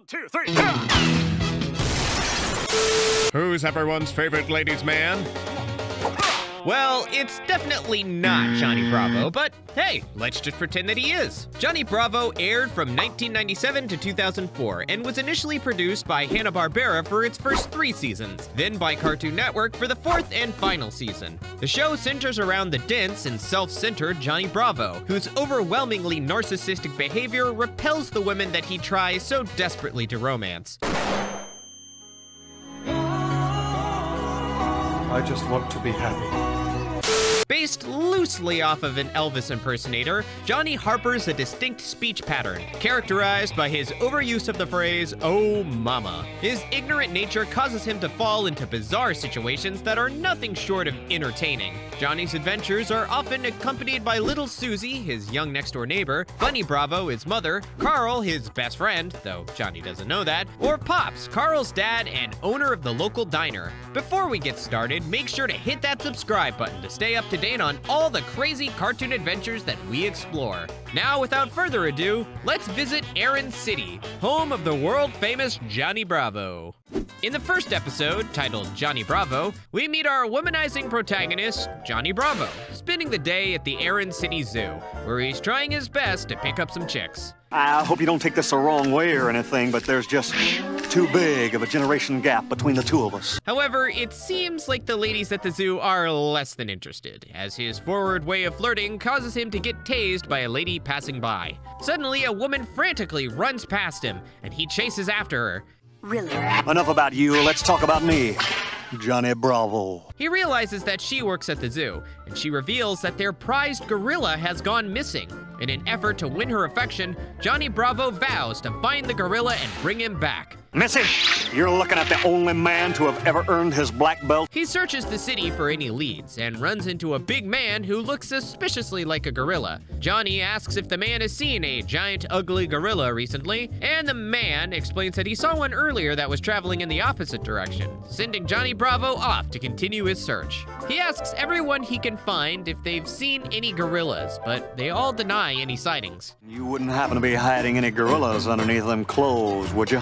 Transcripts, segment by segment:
One, two, three. Yeah! Who's everyone's favorite ladies' man? Well, it's definitely not Johnny Bravo, but hey, let's just pretend that he is. Johnny Bravo aired from 1997 to 2004 and was initially produced by Hanna-Barbera for its first three seasons, then by Cartoon Network for the fourth and final season. The show centers around the dense and self-centered Johnny Bravo, whose overwhelmingly narcissistic behavior repels the women that he tries so desperately to romance. I just want to be happy. Based loosely off of an Elvis impersonator, Johnny Harper's a distinct speech pattern, characterized by his overuse of the phrase, oh mama. His ignorant nature causes him to fall into bizarre situations that are nothing short of entertaining. Johnny's adventures are often accompanied by little Suzy, his young next door neighbor, Bunny Bravo, his mother, Carl, his best friend, though Johnny doesn't know that, or Pops, Carl's dad and owner of the local diner. Before we get started, make sure to hit that subscribe button to stay up to date on all the crazy cartoon adventures that we explore. Now, without further ado, let's visit Aron City, home of the world famous Johnny Bravo. In the first episode, titled Johnny Bravo, we meet our womanizing protagonist, Johnny Bravo, spending the day at the Aron City Zoo, where he's trying his best to pick up some chicks. I hope you don't take this the wrong way or anything, but there's just too big of a generation gap between the two of us. However, it seems like the ladies at the zoo are less than interested, as his forward way of flirting causes him to get tased by a lady passing by. Suddenly, a woman frantically runs past him, and he chases after her. Really? Enough about you, let's talk about me. Johnny Bravo. He realizes that she works at the zoo, and she reveals that their prized gorilla has gone missing. In an effort to win her affection, Johnny Bravo vows to find the gorilla and bring him back. Missy, you're looking at the only man to have ever earned his black belt. He searches the city for any leads and runs into a big man who looks suspiciously like a gorilla. Johnny asks if the man has seen a giant, ugly gorilla recently, and the man explains that he saw one earlier that was traveling in the opposite direction, sending Johnny Bravo off to continue his search. He asks everyone he can find if they've seen any gorillas, but they all deny any sightings. You wouldn't happen to be hiding any gorillas underneath them clothes, would you?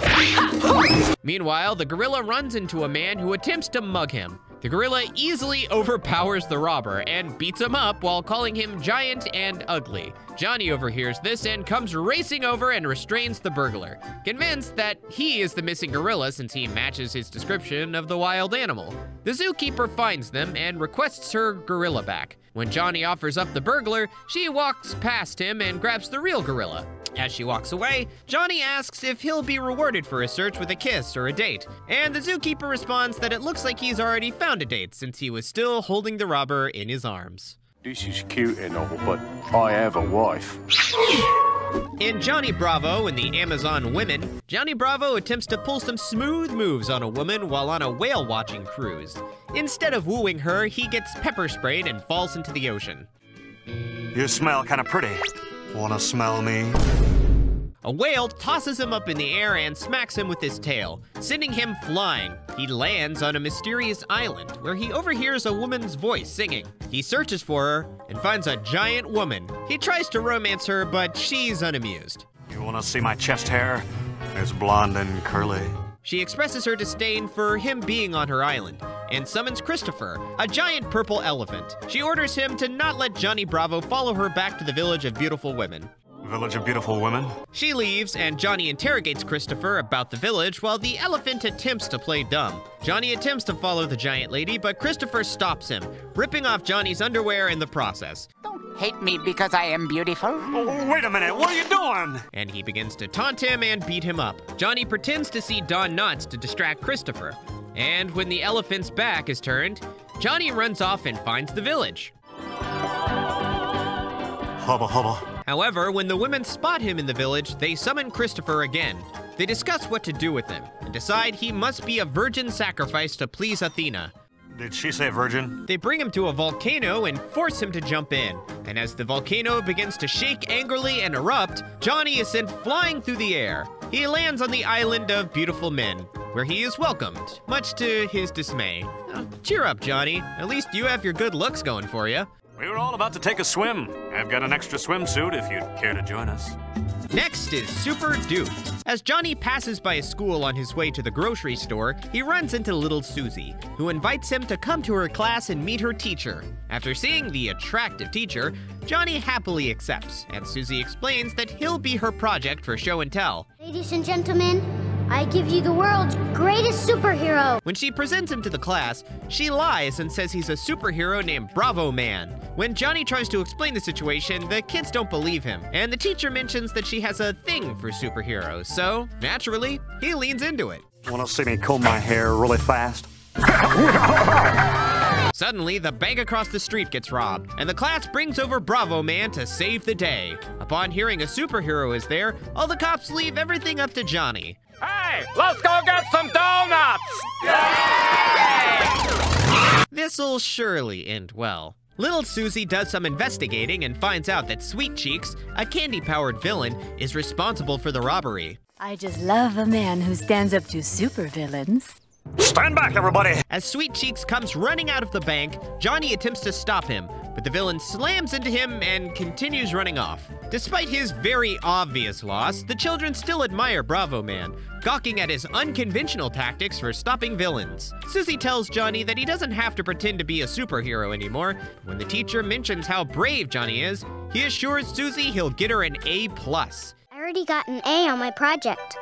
Meanwhile, the gorilla runs into a man who attempts to mug him. The gorilla easily overpowers the robber and beats him up while calling him giant and ugly. Johnny overhears this and comes racing over and restrains the burglar, convinced that he is the missing gorilla since he matches his description of the wild animal. The zookeeper finds them and requests her gorilla back. When Johnny offers up the burglar, she walks past him and grabs the real gorilla. As she walks away, Johnny asks if he'll be rewarded for his search with a kiss or a date, and the zookeeper responds that it looks like he's already found a date since he was still holding the robber in his arms. This is cute and all, but I have a wife. In Johnny Bravo and the Amazon Women, Johnny Bravo attempts to pull some smooth moves on a woman while on a whale watching cruise. Instead of wooing her, he gets pepper sprayed and falls into the ocean. You smell kind of pretty. Wanna smell me? A whale tosses him up in the air and smacks him with his tail, sending him flying. He lands on a mysterious island where he overhears a woman's voice singing. He searches for her and finds a giant woman. He tries to romance her, but she's unamused. You wanna see my chest hair? It's blonde and curly. She expresses her disdain for him being on her island and summons Christopher, a giant purple elephant. She orders him to not let Johnny Bravo follow her back to the village of beautiful women. Village of Beautiful Women. She leaves, and Johnny interrogates Christopher about the village while the elephant attempts to play dumb. Johnny attempts to follow the giant lady, but Christopher stops him, ripping off Johnny's underwear in the process. Don't hate me because I am beautiful. Oh, wait a minute, what are you doing? And he begins to taunt him and beat him up. Johnny pretends to see Don Knotts to distract Christopher. And when the elephant's back is turned, Johnny runs off and finds the village. Hubba hubba. However, when the women spot him in the village, they summon Christopher again. They discuss what to do with him and decide he must be a virgin sacrifice to please Athena. Did she say virgin? They bring him to a volcano and force him to jump in. And as the volcano begins to shake angrily and erupt, Johnny is sent flying through the air. He lands on the island of beautiful men, where he is welcomed, much to his dismay. Oh, cheer up, Johnny. At least you have your good looks going for you. We were all about to take a swim. I've got an extra swimsuit if you'd care to join us. Next is Super Duke. As Johnny passes by a school on his way to the grocery store, he runs into little Suzy, who invites him to come to her class and meet her teacher. After seeing the attractive teacher, Johnny happily accepts, and Suzy explains that he'll be her project for show and tell. Ladies and gentlemen, I give you the world's greatest superhero. When she presents him to the class, she lies and says he's a superhero named Bravo Man. When Johnny tries to explain the situation, the kids don't believe him, and the teacher mentions that she has a thing for superheroes, so naturally, he leans into it. Want to see me comb my hair really fast? Suddenly, the bank across the street gets robbed, and the class brings over Bravo Man to save the day. Upon hearing a superhero is there, all the cops leave everything up to Johnny. Hey, let's go get some donuts! This'll surely end well. Little Suzy does some investigating and finds out that Sweet Cheeks, a candy powered villain, is responsible for the robbery. I just love a man who stands up to supervillains. Stand back, everybody! As Sweet Cheeks comes running out of the bank, Johnny attempts to stop him, but the villain slams into him and continues running off. Despite his very obvious loss, the children still admire Bravo Man, gawking at his unconventional tactics for stopping villains. Suzy tells Johnny that he doesn't have to pretend to be a superhero anymore. When the teacher mentions how brave Johnny is, he assures Suzy he'll get her an A+. plus. I already got an A on my project.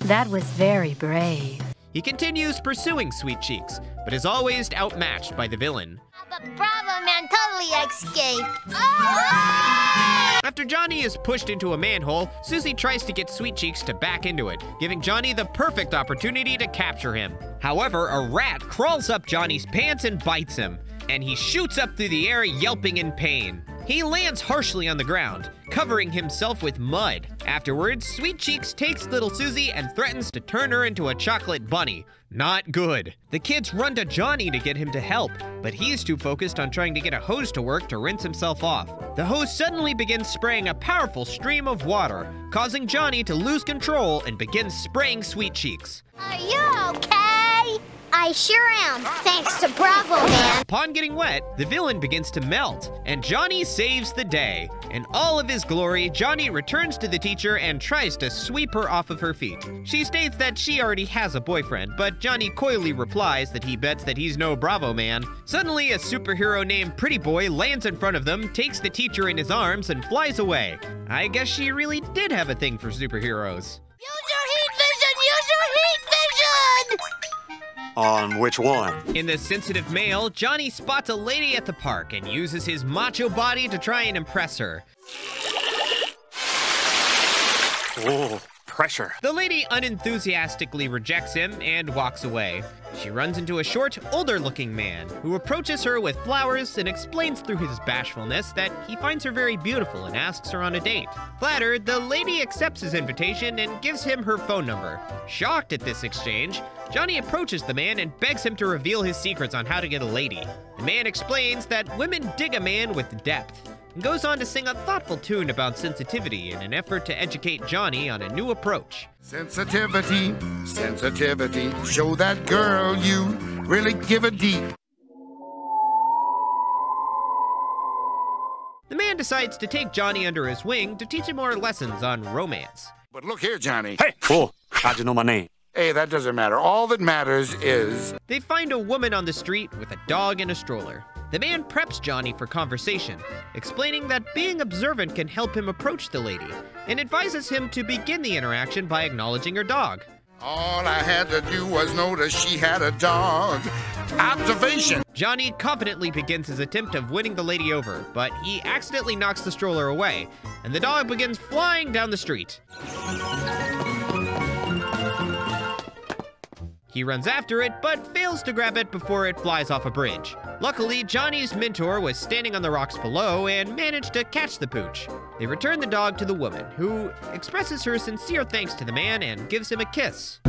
That was very brave. He continues pursuing Sweet Cheeks, but is always outmatched by the villain. But Bravo Man totally escaped. After Johnny is pushed into a manhole, Suzy tries to get Sweet Cheeks to back into it, giving Johnny the perfect opportunity to capture him. However, a rat crawls up Johnny's pants and bites him, and he shoots up through the air yelping in pain. He lands harshly on the ground, covering himself with mud. Afterwards, Sweet Cheeks takes little Suzy and threatens to turn her into a chocolate bunny. Not good. The kids run to Johnny to get him to help, but he's too focused on trying to get a hose to work to rinse himself off. The hose suddenly begins spraying a powerful stream of water, causing Johnny to lose control and begins spraying Sweet Cheeks. Are you okay? I sure am, thanks to Bravo Man. Upon getting wet, the villain begins to melt, and Johnny saves the day. In all of his glory, Johnny returns to the teacher and tries to sweep her off of her feet. She states that she already has a boyfriend, but Johnny coyly replies that he bets that he's no Bravo man. Suddenly, a superhero named Pretty Boy lands in front of them, takes the teacher in his arms, and flies away. I guess she really did have a thing for superheroes. Use your heat On which one? In the sensitive male, Johnny spots a lady at the park and uses his macho body to try and impress her. Oh, pressure. The lady unenthusiastically rejects him and walks away. She runs into a short, older looking man who approaches her with flowers and explains through his bashfulness that he finds her very beautiful and asks her on a date. Flattered, the lady accepts his invitation and gives him her phone number. Shocked at this exchange, Johnny approaches the man and begs him to reveal his secrets on how to get a lady. The man explains that women dig a man with depth and goes on to sing a thoughtful tune about sensitivity in an effort to educate Johnny on a new approach. Sensitivity, sensitivity, show that girl you really give a deep. The man decides to take Johnny under his wing to teach him more lessons on romance. But look here, Johnny. Hey, fool. How'd you know my name? Hey, that doesn't matter. All that matters is. They find a woman on the street with a dog and a stroller. The man preps Johnny for conversation, explaining that being observant can help him approach the lady, and advises him to begin the interaction by acknowledging her dog. All I had to do was notice she had a dog. Observation. Johnny confidently begins his attempt of winning the lady over, but he accidentally knocks the stroller away, and the dog begins flying down the street. He runs after it, but fails to grab it before it flies off a bridge. Luckily, Johnny's mentor was standing on the rocks below and managed to catch the pooch. They return the dog to the woman, who expresses her sincere thanks to the man and gives him a kiss.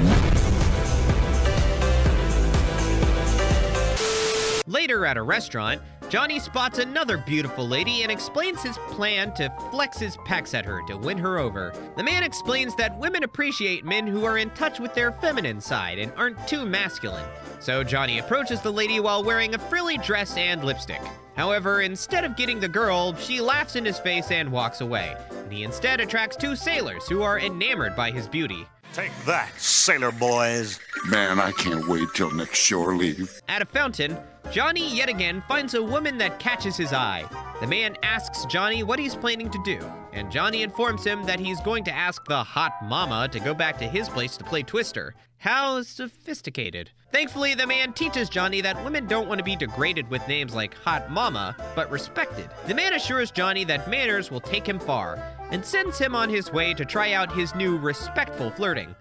Later at a restaurant, Johnny spots another beautiful lady and explains his plan to flex his pecs at her to win her over. The man explains that women appreciate men who are in touch with their feminine side and aren't too masculine. So Johnny approaches the lady while wearing a frilly dress and lipstick. However, instead of getting the girl, she laughs in his face and walks away. And he instead attracts two sailors who are enamored by his beauty. Take that, sailor boys. Man, I can't wait till next shore leave. At a fountain, Johnny yet again finds a woman that catches his eye. The man asks Johnny what he's planning to do, and Johnny informs him that he's going to ask the hot mama to go back to his place to play Twister. How sophisticated. Thankfully, the man teaches Johnny that women don't want to be degraded with names like Hot Mama, but respected. The man assures Johnny that manners will take him far, and sends him on his way to try out his new respectful flirting.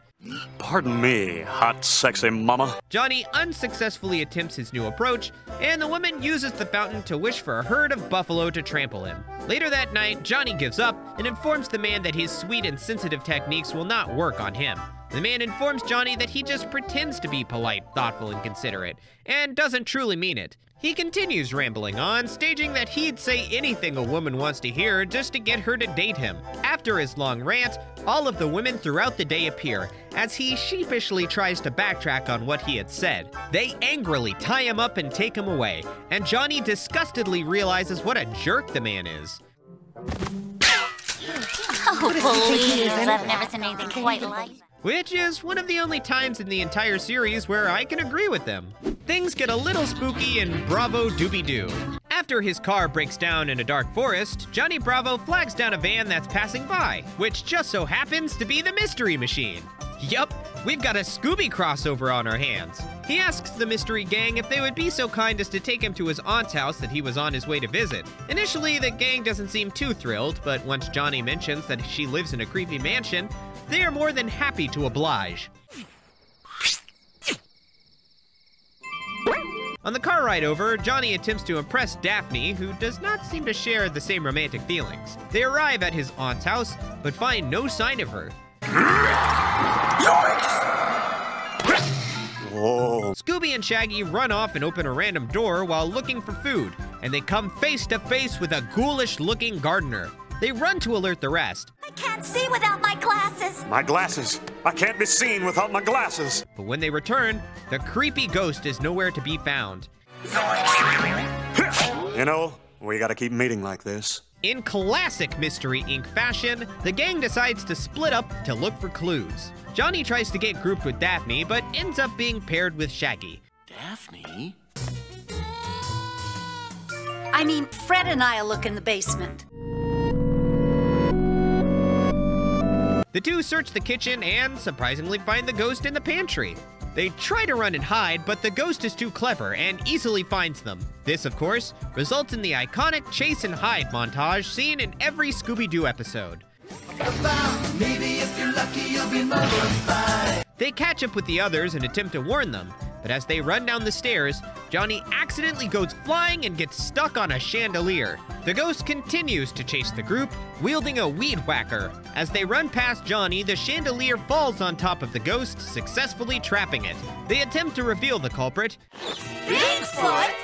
Pardon me, hot, sexy mama. Johnny unsuccessfully attempts his new approach, and the woman uses the fountain to wish for a herd of buffalo to trample him. Later that night, Johnny gives up and informs the man that his sweet and sensitive techniques will not work on him. The man informs Johnny that he just pretends to be polite, thoughtful, and considerate, and doesn't truly mean it. He continues rambling on, staging that he'd say anything a woman wants to hear just to get her to date him. After his long rant, all of the women throughout the day appear, as he sheepishly tries to backtrack on what he had said. They angrily tie him up and take him away, and Johnny disgustedly realizes what a jerk the man is. Oh, please. I've never seen anything quite like that. Which is one of the only times in the entire series where I can agree with them. Things get a little spooky in Bravo Dooby-Doo. After his car breaks down in a dark forest, Johnny Bravo flags down a van that's passing by, which just so happens to be the Mystery Machine. Yup, we've got a Scooby crossover on our hands. He asks the mystery gang if they would be so kind as to take him to his aunt's house that he was on his way to visit. Initially, the gang doesn't seem too thrilled, but once Johnny mentions that she lives in a creepy mansion, they are more than happy to oblige. On the car ride over, Johnny attempts to impress Daphne, who does not seem to share the same romantic feelings. They arrive at his aunt's house, but find no sign of her. Whoa. Scooby and Shaggy run off and open a random door while looking for food, and they come face to face with a ghoulish looking gardener. They run to alert the rest, I can't see without my glasses. My glasses. I can't be seen without my glasses. but when they return, the creepy ghost is nowhere to be found. You know, we gotta keep meeting like this. In classic Mystery Inc. fashion, the gang decides to split up to look for clues. Johnny tries to get grouped with Daphne, but ends up being paired with Shaggy. Daphne? I mean, Fred and I'll look in the basement. The two search the kitchen and surprisingly find the ghost in the pantry. They try to run and hide, but the ghost is too clever and easily finds them. This, of course, results in the iconic chase and hide montage seen in every Scooby Doo episode. They catch up with the others and attempt to warn them, but as they run down the stairs, Johnny accidentally goes flying and gets stuck on a chandelier. The ghost continues to chase the group, wielding a weed whacker. As they run past Johnny, the chandelier falls on top of the ghost, successfully trapping it. They attempt to reveal the culprit, Bigfoot!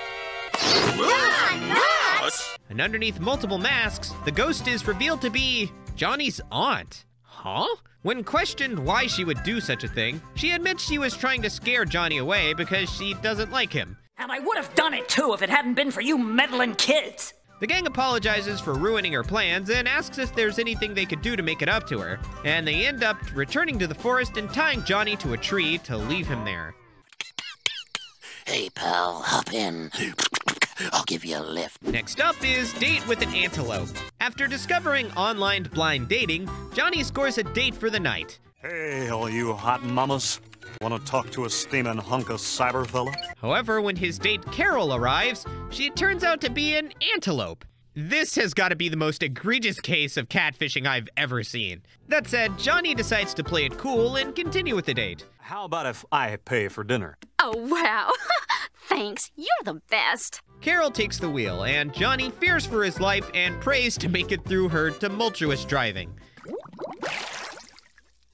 and underneath multiple masks, the ghost is revealed to be Johnny's aunt. Huh? When questioned why she would do such a thing, she admits she was trying to scare Johnny away because she doesn't like him. And I would have done it too if it hadn't been for you meddling kids. The gang apologizes for ruining her plans and asks if there's anything they could do to make it up to her, and they end up returning to the forest and tying Johnny to a tree to leave him there. Hey, pal, hop in. I'll give you a lift. Next up is Date with an Antelope. After discovering online blind dating, Johnny scores a date for the night. Hey, all you hot mamas. Wanna talk to a steaming hunk of cyber fella? However, when his date Carol arrives, she turns out to be an antelope. This has got to be the most egregious case of catfishing I've ever seen. That said, Johnny decides to play it cool and continue with the date. How about if I pay for dinner? Oh, wow. Thanks. You're the best. Carol takes the wheel, and Johnny fears for his life and prays to make it through her tumultuous driving.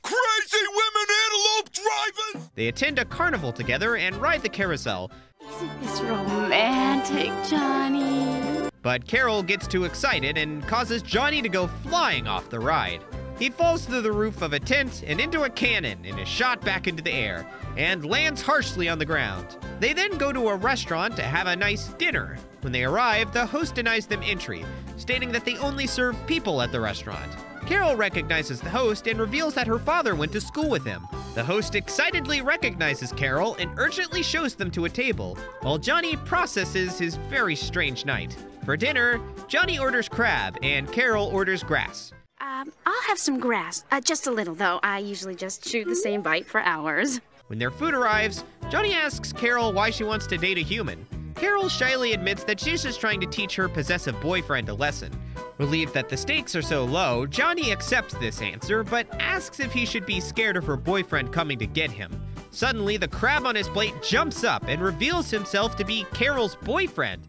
Crazy women antelope driving! They attend a carnival together and ride the carousel. Isn't this romantic, Johnny? But Carol gets too excited and causes Johnny to go flying off the ride. He falls through the roof of a tent and into a cannon and is shot back into the air and lands harshly on the ground. They then go to a restaurant to have a nice dinner. When they arrive, the host denies them entry, stating that they only serve people at the restaurant. Carol recognizes the host and reveals that her father went to school with him. The host excitedly recognizes Carol and urgently shows them to a table, while Johnny processes his very strange night. For dinner, Johnny orders crab and Carol orders grass. Um, I'll have some grass. Uh, just a little, though. I usually just chew the same bite for hours. When their food arrives, Johnny asks Carol why she wants to date a human. Carol shyly admits that she's just trying to teach her possessive boyfriend a lesson. Relieved that the stakes are so low, Johnny accepts this answer, but asks if he should be scared of her boyfriend coming to get him. Suddenly, the crab on his plate jumps up and reveals himself to be Carol's boyfriend.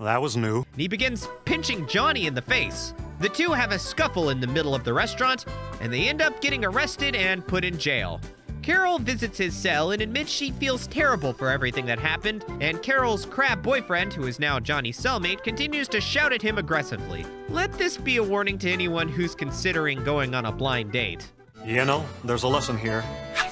That was new. He begins pinching Johnny in the face. The two have a scuffle in the middle of the restaurant, and they end up getting arrested and put in jail. Carol visits his cell and admits she feels terrible for everything that happened, and Carol's crab boyfriend, who is now Johnny's cellmate, continues to shout at him aggressively. Let this be a warning to anyone who's considering going on a blind date. You know, there's a lesson here.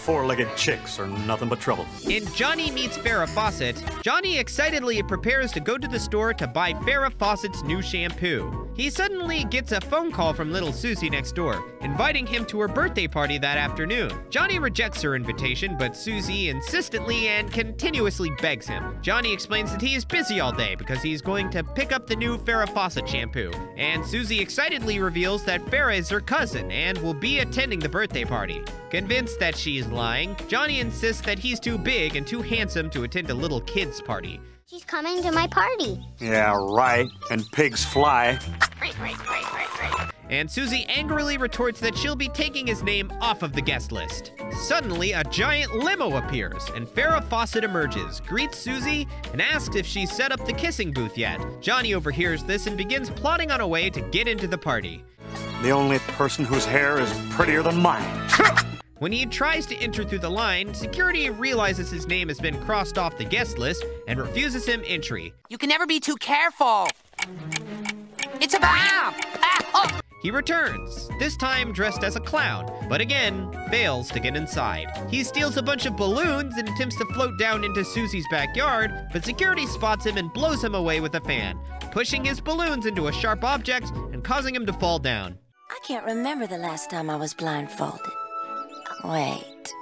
Four-legged chicks are nothing but trouble. In Johnny Meets Farrah Fawcett, Johnny excitedly prepares to go to the store to buy Farrah Fawcett's new shampoo. He suddenly gets a phone call from little Suzy next door, inviting him to her birthday party that afternoon. Johnny rejects her invitation, but Suzy insistently and continuously begs him. Johnny explains that he is busy all day because he's going to pick up the new Farrah Fawcett shampoo, and Suzy excitedly reveals that Farrah is her cousin and will be attending the birthday party. Convinced that she's lying, Johnny insists that he's too big and too handsome to attend a little kid's party. She's coming to my party. Yeah, right. And pigs fly. And Suzy angrily retorts that she'll be taking his name off of the guest list. Suddenly, a giant limo appears, and Farrah Fawcett emerges, greets Suzy, and asks if she's set up the kissing booth yet. Johnny overhears this and begins plotting on a way to get into the party. The only person whose hair is prettier than mine. When he tries to enter through the line, security realizes his name has been crossed off the guest list and refuses him entry. You can never be too careful. It's a bomb! Ah, oh. He returns, this time dressed as a clown, but again, fails to get inside. He steals a bunch of balloons and attempts to float down into Suzy's backyard, but security spots him and blows him away with a fan, pushing his balloons into a sharp object and causing him to fall down. I can't remember the last time I was blindfolded. Wait.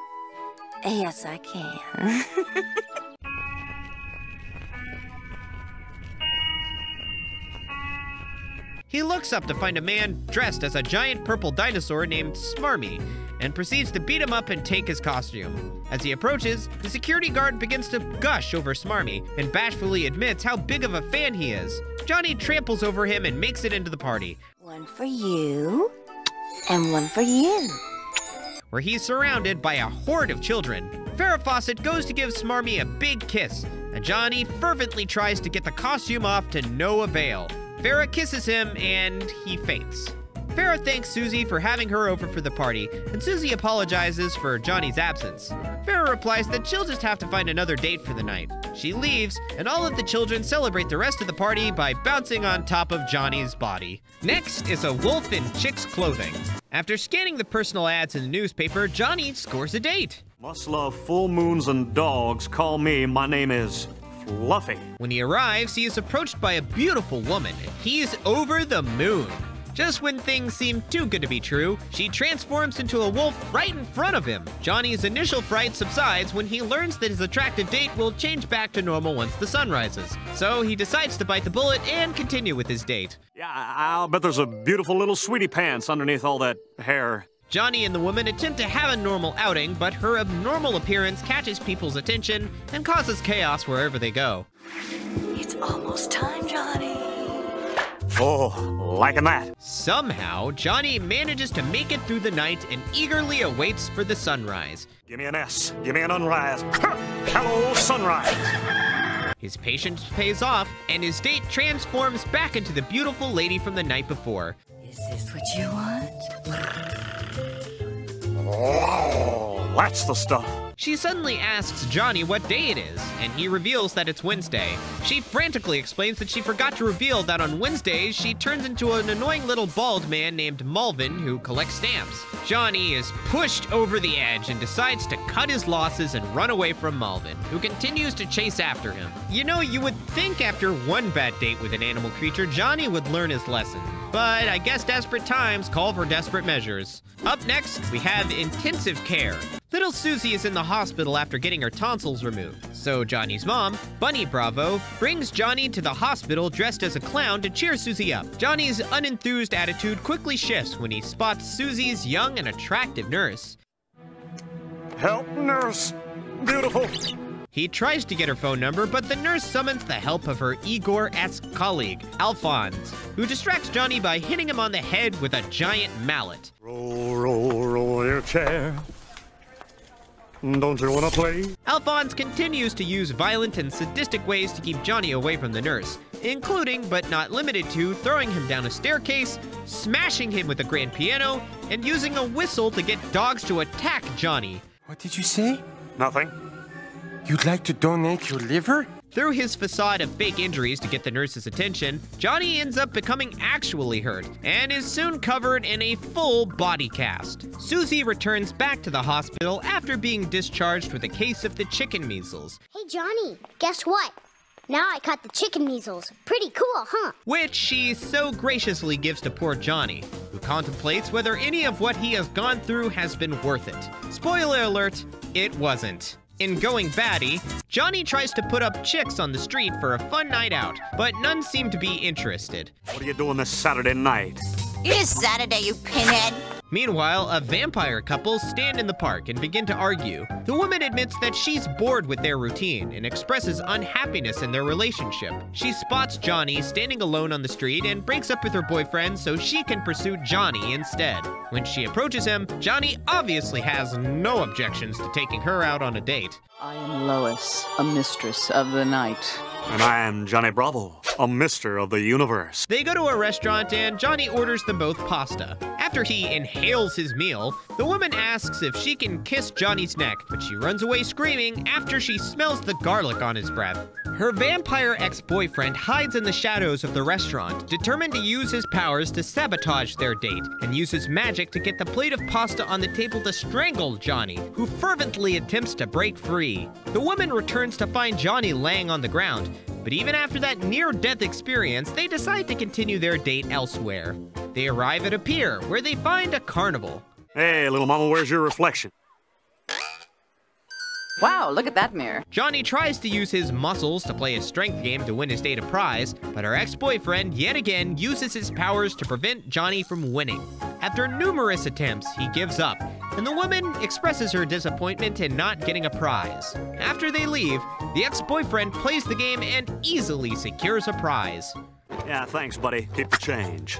Yes, I can. He looks up to find a man dressed as a giant purple dinosaur named Smarmy and proceeds to beat him up and take his costume. As he approaches, the security guard begins to gush over Smarmy and bashfully admits how big of a fan he is. Johnny tramples over him and makes it into the party. One for you, and one for you. Where he's surrounded by a horde of children. Farrah Fawcett goes to give Smarmy a big kiss, and Johnny fervently tries to get the costume off to no avail. Farrah kisses him and he faints. Farrah thanks Suzy for having her over for the party, and Suzy apologizes for Johnny's absence. Farrah replies that she'll just have to find another date for the night. She leaves, and all of the children celebrate the rest of the party by bouncing on top of Johnny's body. Next is a wolf in chick's clothing. After scanning the personal ads in the newspaper, Johnny scores a date. Must love full moons and dogs. Call me. My name is Fluffy. When he arrives, he is approached by a beautiful woman, and he's over the moon. Just when things seem too good to be true, she transforms into a wolf right in front of him. Johnny's initial fright subsides when he learns that his attractive date will change back to normal once the sun rises. So he decides to bite the bullet and continue with his date. Yeah, I'll bet there's a beautiful little sweetie pants underneath all that hair. Johnny and the woman attempt to have a normal outing, but her abnormal appearance catches people's attention and causes chaos wherever they go. It's almost time, Johnny. Oh, liking that. Somehow, Johnny manages to make it through the night and eagerly awaits for the sunrise. Give me an S. Give me an unrise. Hello, sunrise. His patience pays off, and his date transforms back into the beautiful lady from the night before. Is this what you want? Oh, that's the stuff. She suddenly asks Johnny what day it is, and he reveals that it's Wednesday. She frantically explains that she forgot to reveal that on Wednesdays she turns into an annoying little bald man named Malvin who collects stamps. Johnny is pushed over the edge and decides to cut his losses and run away from Malvin, who continues to chase after him. You know, you would think after one bad date with an animal creature, Johnny would learn his lesson. But I guess desperate times call for desperate measures. Up next, we have intensive care. Little Suzy is in the hospital after getting her tonsils removed. So Johnny's mom, Bunny Bravo, brings Johnny to the hospital dressed as a clown to cheer Suzy up. Johnny's unenthused attitude quickly shifts when he spots Suzy's young and attractive nurse. Help, nurse. Beautiful. He tries to get her phone number, but the nurse summons the help of her Igor-esque colleague, Alphonse, who distracts Johnny by hitting him on the head with a giant mallet. Roll, roll, roll your chair. Mm, don't you want to play? Alphonse continues to use violent and sadistic ways to keep Johnny away from the nurse, including, but not limited to, throwing him down a staircase, smashing him with a grand piano, and using a whistle to get dogs to attack Johnny. What did you say? Nothing. You'd like to donate your liver? Through his facade of fake injuries to get the nurse's attention, Johnny ends up becoming actually hurt and is soon covered in a full body cast. Suzy returns back to the hospital after being discharged with a case of the chicken measles. Hey, Johnny, guess what? Now I caught the chicken measles. Pretty cool, huh? Which she so graciously gives to poor Johnny, who contemplates whether any of what he has gone through has been worth it. Spoiler alert, it wasn't. In Going Batty, Johnny tries to put up chicks on the street for a fun night out, but none seem to be interested. What are you doing this Saturday night? It is Saturday, you pinhead. Meanwhile, a vampire couple stand in the park and begin to argue. The woman admits that she's bored with their routine and expresses unhappiness in their relationship. She spots Johnny standing alone on the street and breaks up with her boyfriend so she can pursue Johnny instead. When she approaches him, Johnny obviously has no objections to taking her out on a date. I am Lois, a mistress of the night. And I am Johnny Bravo, a mister of the universe. They go to a restaurant and Johnny orders them both pasta. After he inhales his meal, the woman asks if she can kiss Johnny's neck, but she runs away screaming after she smells the garlic on his breath. Her vampire ex boyfriend hides in the shadows of the restaurant, determined to use his powers to sabotage their date, and uses magic to get the plate of pasta on the table to strangle Johnny, who fervently attempts to break free. The woman returns to find Johnny laying on the ground, but even after that near death experience, they decide to continue their date elsewhere. They arrive at a pier where they find a carnival. Hey, little mama, where's your reflection? Wow, look at that mirror. Johnny tries to use his muscles to play a strength game to win his date a prize, but her ex boyfriend yet again uses his powers to prevent Johnny from winning. After numerous attempts, he gives up, and the woman expresses her disappointment in not getting a prize. After they leave, the ex boyfriend plays the game and easily secures a prize. Yeah, thanks, buddy. Keep the change.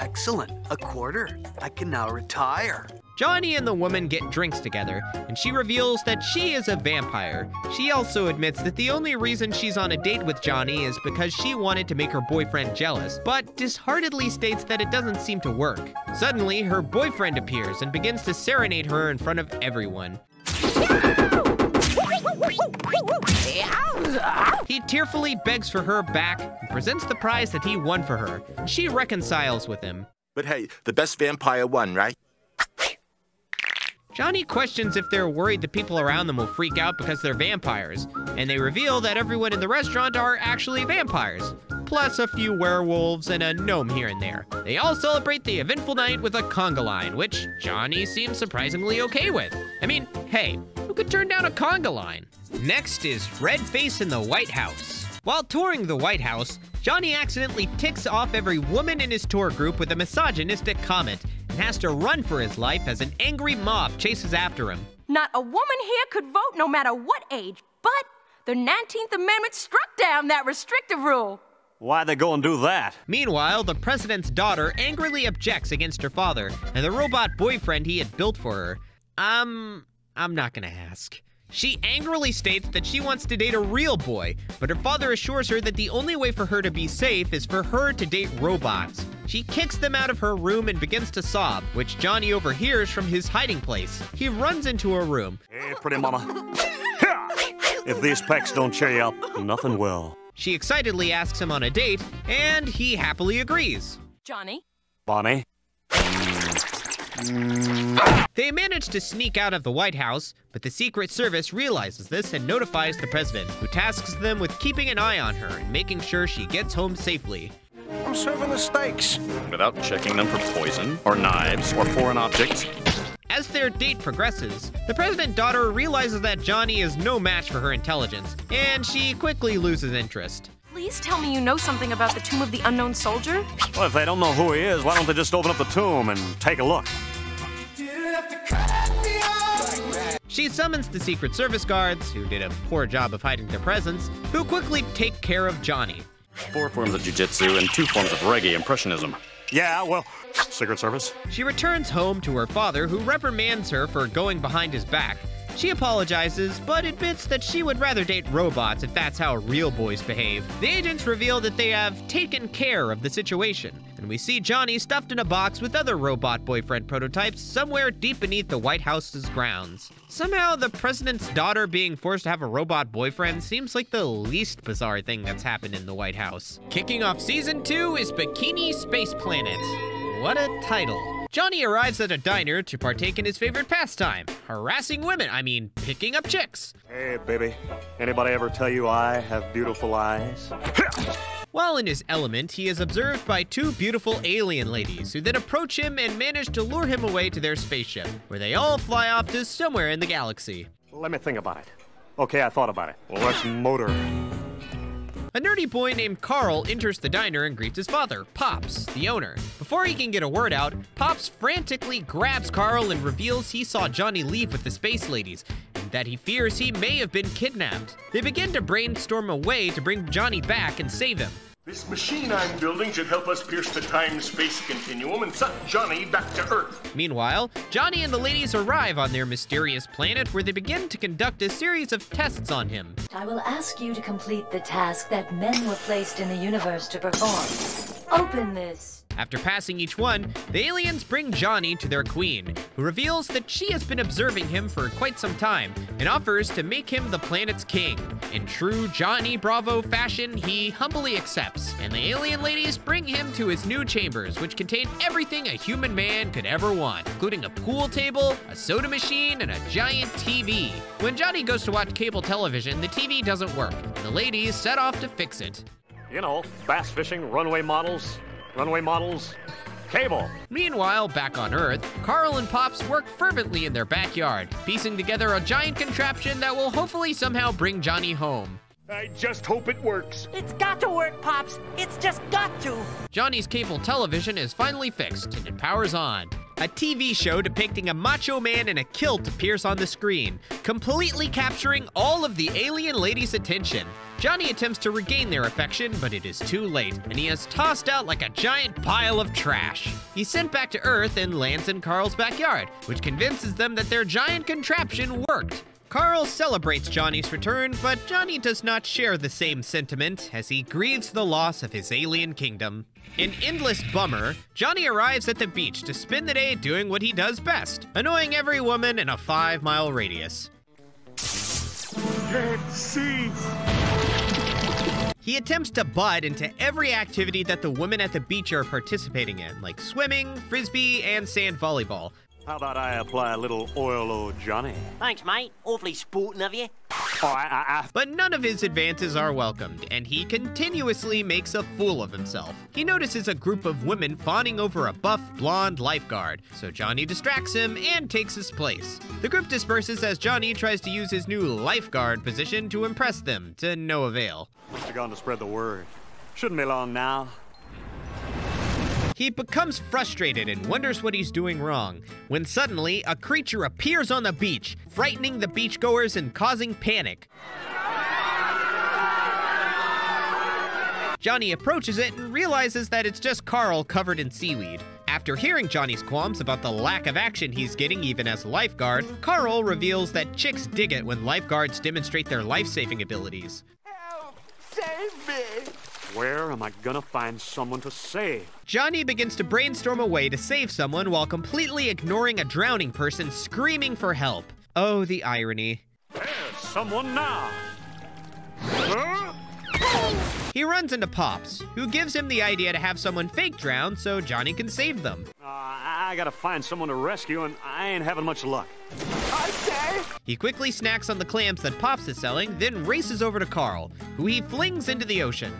Excellent. A quarter. I can now retire. Johnny and the woman get drinks together, and she reveals that she is a vampire. She also admits that the only reason she's on a date with Johnny is because she wanted to make her boyfriend jealous, but disheartedly states that it doesn't seem to work. Suddenly, her boyfriend appears and begins to serenade her in front of everyone. He tearfully begs for her back and presents the prize that he won for her. She reconciles with him. But hey, the best vampire won, right? Johnny questions if they're worried the people around them will freak out because they're vampires, and they reveal that everyone in the restaurant are actually vampires, plus a few werewolves and a gnome here and there. They all celebrate the eventful night with a conga line, which Johnny seems surprisingly okay with. I mean, hey, who could turn down a conga line? Next is Red Face in the White House. While touring the White House, Johnny accidentally ticks off every woman in his tour group with a misogynistic comment has to run for his life as an angry mob chases after him. Not a woman here could vote no matter what age, but the 19th Amendment struck down that restrictive rule. Why'd they go and do that? Meanwhile, the president's daughter angrily objects against her father and the robot boyfriend he had built for her. Um, I'm not gonna ask. She angrily states that she wants to date a real boy, but her father assures her that the only way for her to be safe is for her to date robots. She kicks them out of her room and begins to sob, which Johnny overhears from his hiding place. He runs into her room. Hey, pretty mama. if these pecs don't cheer you up, nothing will. She excitedly asks him on a date, and he happily agrees. Johnny? Bonnie? They manage to sneak out of the White House, but the Secret Service realizes this and notifies the president, who tasks them with keeping an eye on her and making sure she gets home safely. I'm serving the steaks. Without checking them for poison, or knives, or foreign objects. As their date progresses, the president's daughter realizes that Johnny is no match for her intelligence, and she quickly loses interest. Please tell me you know something about the Tomb of the Unknown Soldier? Well, if they don't know who he is, why don't they just open up the tomb and take a look? She summons the Secret Service guards, who did a poor job of hiding their presence, who quickly take care of Johnny. Four forms of jujitsu and two forms of reggae impressionism. Yeah, well, Secret Service. She returns home to her father, who reprimands her for going behind his back. She apologizes, but admits that she would rather date robots if that's how real boys behave. The agents reveal that they have taken care of the situation, and we see Johnny stuffed in a box with other robot boyfriend prototypes somewhere deep beneath the White House's grounds. Somehow, the president's daughter being forced to have a robot boyfriend seems like the least bizarre thing that's happened in the White House. Kicking off season two is Bikini Space Planet. What a title. Johnny arrives at a diner to partake in his favorite pastime harassing women. I mean, picking up chicks. Hey, baby. Anybody ever tell you I have beautiful eyes? While in his element, he is observed by two beautiful alien ladies who then approach him and manage to lure him away to their spaceship, where they all fly off to somewhere in the galaxy. Let me think about it. Okay, I thought about it. Well, let's motor. A nerdy boy named Carl enters the diner and greets his father, Pops, the owner. Before he can get a word out, Pops frantically grabs Carl and reveals he saw Johnny leave with the space ladies, and that he fears he may have been kidnapped. They begin to brainstorm a way to bring Johnny back and save him. This machine I'm building should help us pierce the time-space continuum and suck Johnny back to Earth. Meanwhile, Johnny and the ladies arrive on their mysterious planet where they begin to conduct a series of tests on him. I will ask you to complete the task that men were placed in the universe to perform. Open this. After passing each one, the aliens bring Johnny to their queen, who reveals that she has been observing him for quite some time and offers to make him the planet's king. In true Johnny Bravo fashion, he humbly accepts, and the alien ladies bring him to his new chambers, which contain everything a human man could ever want, including a pool table, a soda machine, and a giant TV. When Johnny goes to watch cable television, the TV doesn't work, and the ladies set off to fix it. You know, bass fishing, runway models, runway models, cable. Meanwhile, back on Earth, Carl and Pops work fervently in their backyard, piecing together a giant contraption that will hopefully somehow bring Johnny home. I just hope it works. It's got to work, Pops. It's just got to. Johnny's cable television is finally fixed and it powers on. A TV show depicting a macho man in a kilt appears on the screen, completely capturing all of the alien ladies' attention. Johnny attempts to regain their affection, but it is too late, and he is tossed out like a giant pile of trash. He's sent back to Earth and lands in Carl's backyard, which convinces them that their giant contraption worked. Carl celebrates Johnny's return, but Johnny does not share the same sentiment as he grieves the loss of his alien kingdom. An endless bummer, Johnny arrives at the beach to spend the day doing what he does best annoying every woman in a five mile radius. Can't see. He attempts to butt into every activity that the women at the beach are participating in, like swimming, frisbee, and sand volleyball. How about I apply a little oil o' Johnny? Thanks, mate. Awfully sporting of you. Oh, I, I, I... But none of his advances are welcomed, and he continuously makes a fool of himself. He notices a group of women fawning over a buff, blonde lifeguard, so Johnny distracts him and takes his place. The group disperses as Johnny tries to use his new lifeguard position to impress them, to no avail. Must have gone to spread the word. Shouldn't be long now. He becomes frustrated and wonders what he's doing wrong, when suddenly a creature appears on the beach, frightening the beachgoers and causing panic. Johnny approaches it and realizes that it's just Carl covered in seaweed. After hearing Johnny's qualms about the lack of action he's getting even as a lifeguard, Carl reveals that chicks dig it when lifeguards demonstrate their life-saving abilities. Save me! Where am I gonna find someone to save? Johnny begins to brainstorm a way to save someone while completely ignoring a drowning person screaming for help. Oh, the irony. There's someone now! Huh? He runs into Pops, who gives him the idea to have someone fake drown so Johnny can save them. Uh, I gotta find someone to rescue, and I ain't having much luck. He quickly snacks on the clams that Pops is selling, then races over to Carl, who he flings into the ocean.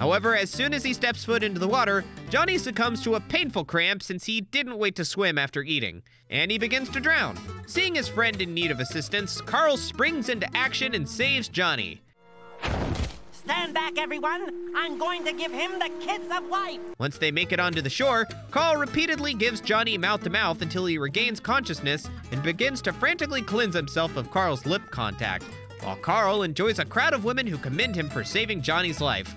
However, as soon as he steps foot into the water, Johnny succumbs to a painful cramp since he didn't wait to swim after eating, and he begins to drown. Seeing his friend in need of assistance, Carl springs into action and saves Johnny. Stand back, everyone! I'm going to give him the kiss of life! Once they make it onto the shore, Carl repeatedly gives Johnny mouth to mouth until he regains consciousness and begins to frantically cleanse himself of Carl's lip contact, while Carl enjoys a crowd of women who commend him for saving Johnny's life.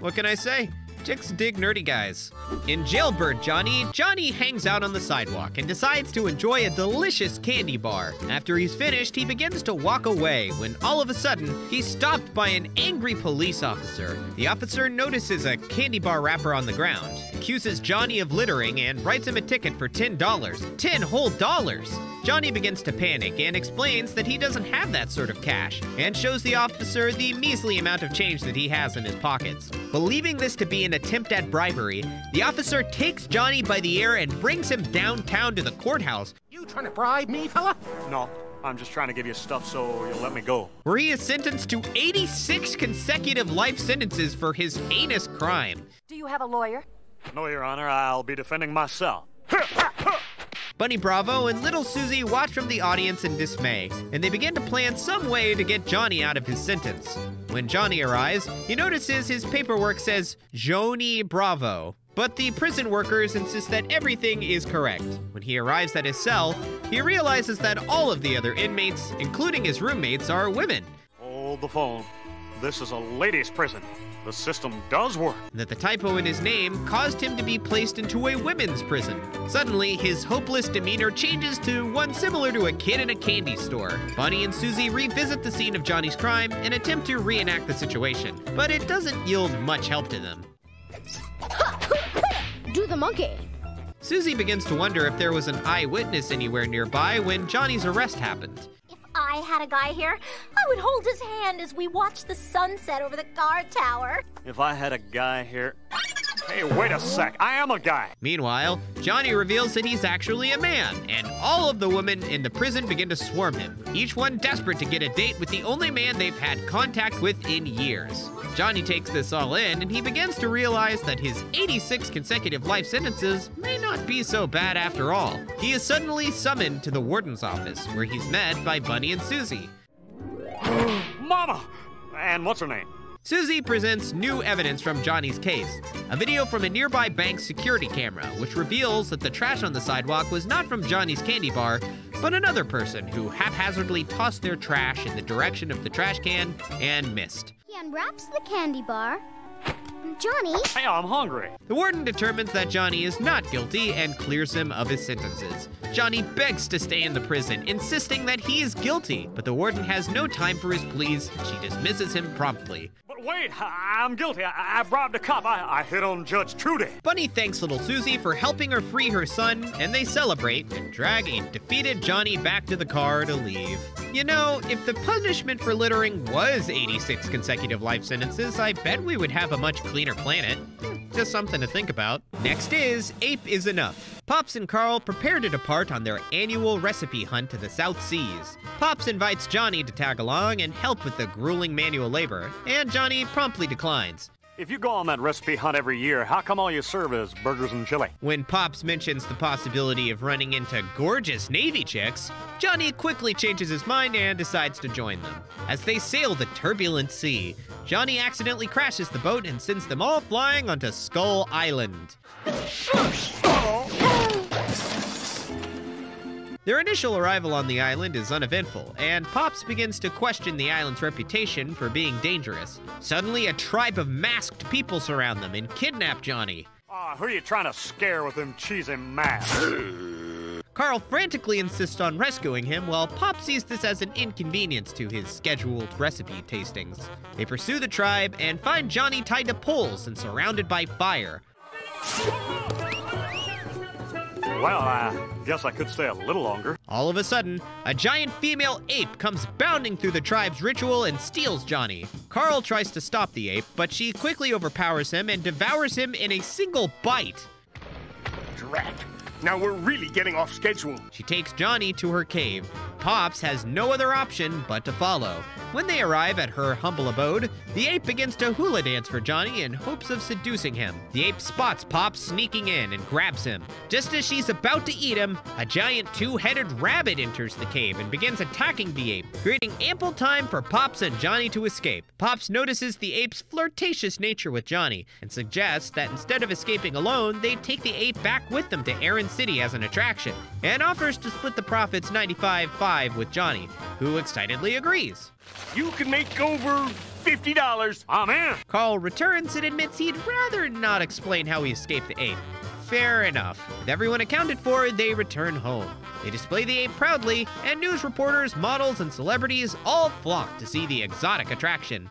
What can I say? Chicks dig nerdy guys. In Jailbird Johnny, Johnny hangs out on the sidewalk and decides to enjoy a delicious candy bar. After he's finished, he begins to walk away when all of a sudden, he's stopped by an angry police officer. The officer notices a candy bar wrapper on the ground, accuses Johnny of littering, and writes him a ticket for $10. 10 whole dollars! Johnny begins to panic and explains that he doesn't have that sort of cash, and shows the officer the measly amount of change that he has in his pockets. Believing this to be an attempt at bribery, the officer takes Johnny by the ear and brings him downtown to the courthouse. You trying to bribe me, fella? No, I'm just trying to give you stuff so you'll let me go. Where he is sentenced to 86 consecutive life sentences for his heinous crime. Do you have a lawyer? No, Your Honor, I'll be defending myself. Bunny Bravo and Little Suzy watch from the audience in dismay, and they begin to plan some way to get Johnny out of his sentence. When Johnny arrives, he notices his paperwork says Joni Bravo, but the prison workers insist that everything is correct. When he arrives at his cell, he realizes that all of the other inmates, including his roommates, are women. Hold the phone. This is a ladies' prison. The system does work. That the typo in his name caused him to be placed into a women's prison. Suddenly, his hopeless demeanor changes to one similar to a kid in a candy store. Bunny and Suzy revisit the scene of Johnny's crime and attempt to reenact the situation, but it doesn't yield much help to them. Do the monkey. Suzy begins to wonder if there was an eyewitness anywhere nearby when Johnny's arrest happened. I had a guy here, I would hold his hand as we watched the sunset over the guard tower. If I had a guy here. Hey, wait a sec. I am a guy. Meanwhile, Johnny reveals that he's actually a man, and all of the women in the prison begin to swarm him, each one desperate to get a date with the only man they've had contact with in years. Johnny takes this all in, and he begins to realize that his 86 consecutive life sentences may not be so bad after all. He is suddenly summoned to the warden's office, where he's met by Bunny and Suzy. Mama! And what's her name? Suzy presents new evidence from Johnny's case a video from a nearby bank's security camera, which reveals that the trash on the sidewalk was not from Johnny's candy bar, but another person who haphazardly tossed their trash in the direction of the trash can and missed. He unwraps the candy bar. Johnny? Hey, I'm hungry. The warden determines that Johnny is not guilty and clears him of his sentences. Johnny begs to stay in the prison, insisting that he is guilty, but the warden has no time for his pleas. She dismisses him promptly. But wait, I- am guilty. I, I robbed a cop. I-, I hit on Judge Trudy. Bunny thanks little Suzy for helping her free her son, and they celebrate and drag a defeated Johnny back to the car to leave. You know, if the punishment for littering was 86 consecutive life sentences, I bet we would have a much cleaner planet. Hmm, just something to think about. Next is Ape is Enough. Pops and Carl prepare to depart on their annual recipe hunt to the South Seas. Pops invites Johnny to tag along and help with the grueling manual labor, and Johnny promptly declines. If you go on that recipe hunt every year, how come all you serve is burgers and chili? When Pops mentions the possibility of running into gorgeous Navy chicks, Johnny quickly changes his mind and decides to join them. As they sail the turbulent sea, Johnny accidentally crashes the boat and sends them all flying onto Skull Island. Their initial arrival on the island is uneventful, and Pops begins to question the island's reputation for being dangerous. Suddenly, a tribe of masked people surround them and kidnap Johnny. Ah, Oh, who are you trying to scare with them cheesy masks? Carl frantically insists on rescuing him, while Pop sees this as an inconvenience to his scheduled recipe tastings. They pursue the tribe and find Johnny tied to poles and surrounded by fire. Well, I guess I could stay a little longer. All of a sudden, a giant female ape comes bounding through the tribe's ritual and steals Johnny. Carl tries to stop the ape, but she quickly overpowers him and devours him in a single bite. Drat. Now we're really getting off schedule. She takes Johnny to her cave. Pops has no other option but to follow. When they arrive at her humble abode, the ape begins to hula dance for Johnny in hopes of seducing him. The ape spots Pops sneaking in and grabs him. Just as she's about to eat him, a giant two-headed rabbit enters the cave and begins attacking the ape, creating ample time for Pops and Johnny to escape. Pops notices the ape's flirtatious nature with Johnny and suggests that instead of escaping alone, they take the ape back with them to Aron City as an attraction, and offers to split the profits 95-5 with Johnny, who excitedly agrees. You can make over $50. I'm in. Carl returns and admits he'd rather not explain how he escaped the ape. Fair enough. With everyone accounted for, they return home. They display the ape proudly, and news reporters, models, and celebrities all flock to see the exotic attraction.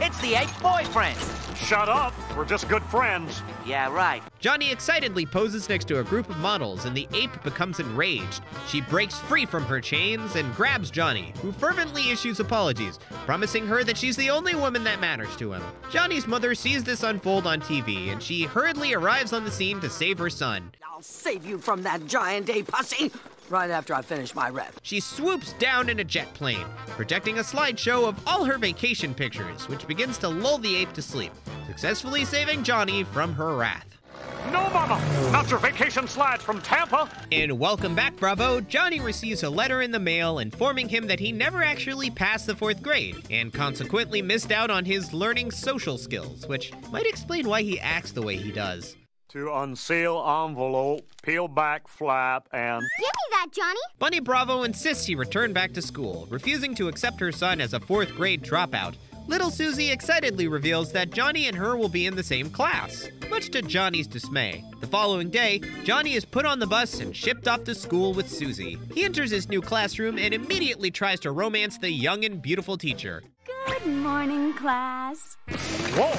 It's the ape boyfriend. Shut up. We're just good friends. Yeah, right. Johnny excitedly poses next to a group of models, and the ape becomes enraged. She breaks free from her chains and grabs Johnny, who fervently issues apologies, promising her that she's the only woman that matters to him. Johnny's mother sees this unfold on TV, and she hurriedly arrives on the scene to save her son. I'll save you from that giant ape hussy right after I finish my rep. She swoops down in a jet plane, projecting a slideshow of all her vacation pictures, which begins to lull the ape to sleep, successfully saving Johnny from her wrath. No, Mama! Not your vacation slides from Tampa! In Welcome Back, Bravo, Johnny receives a letter in the mail informing him that he never actually passed the fourth grade, and consequently missed out on his learning social skills, which might explain why he acts the way he does. To unseal envelope, peel back flap, and. Give me that, Johnny! Bunny Bravo insists he return back to school, refusing to accept her son as a fourth grade dropout. Little Suzy excitedly reveals that Johnny and her will be in the same class, much to Johnny's dismay. The following day, Johnny is put on the bus and shipped off to school with Suzy. He enters his new classroom and immediately tries to romance the young and beautiful teacher. Good morning, class. Whoa!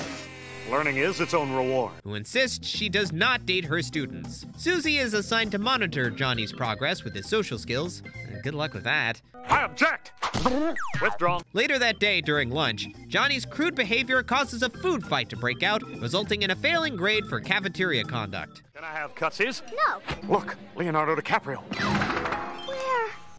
Learning is its own reward. Who insists she does not date her students. Suzy is assigned to monitor Johnny's progress with his social skills. Good luck with that. I object! Withdrawn. Later that day during lunch, Johnny's crude behavior causes a food fight to break out, resulting in a failing grade for cafeteria conduct. Can I have cutsies? No. Look, Leonardo DiCaprio.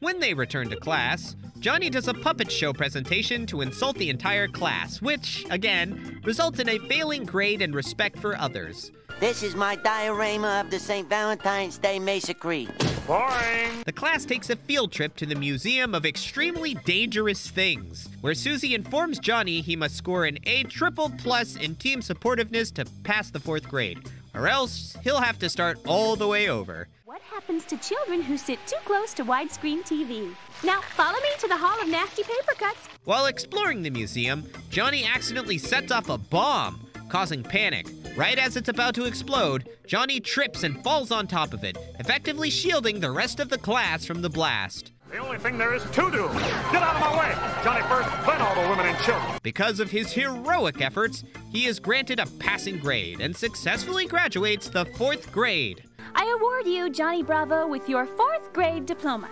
Where? When they return to class, Johnny does a puppet show presentation to insult the entire class, which, again, results in a failing grade and respect for others. This is my diorama of the St. Valentine's Day Massacre. Boring! The class takes a field trip to the Museum of Extremely Dangerous Things, where Suzy informs Johnny he must score an A triple plus in team supportiveness to pass the fourth grade, or else he'll have to start all the way over. What happens to children who sit too close to widescreen TV? Now, follow me to the Hall of Nasty Paper Cuts. While exploring the museum, Johnny accidentally sets off a bomb, causing panic. Right as it's about to explode, Johnny trips and falls on top of it, effectively shielding the rest of the class from the blast. The only thing there is to do. Get out of my way! Johnny first, then all the women and children. Because of his heroic efforts, he is granted a passing grade and successfully graduates the fourth grade. I award you, Johnny Bravo, with your fourth grade diploma.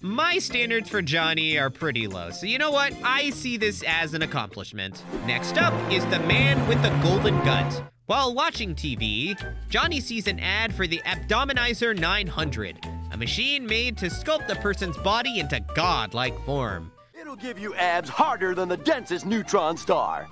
My standards for Johnny are pretty low, so you know what? I see this as an accomplishment. Next up is the man with the golden gut. While watching TV, Johnny sees an ad for the Abdominizer 900, a machine made to sculpt a person's body into god-like form. It'll give you abs harder than the densest neutron star.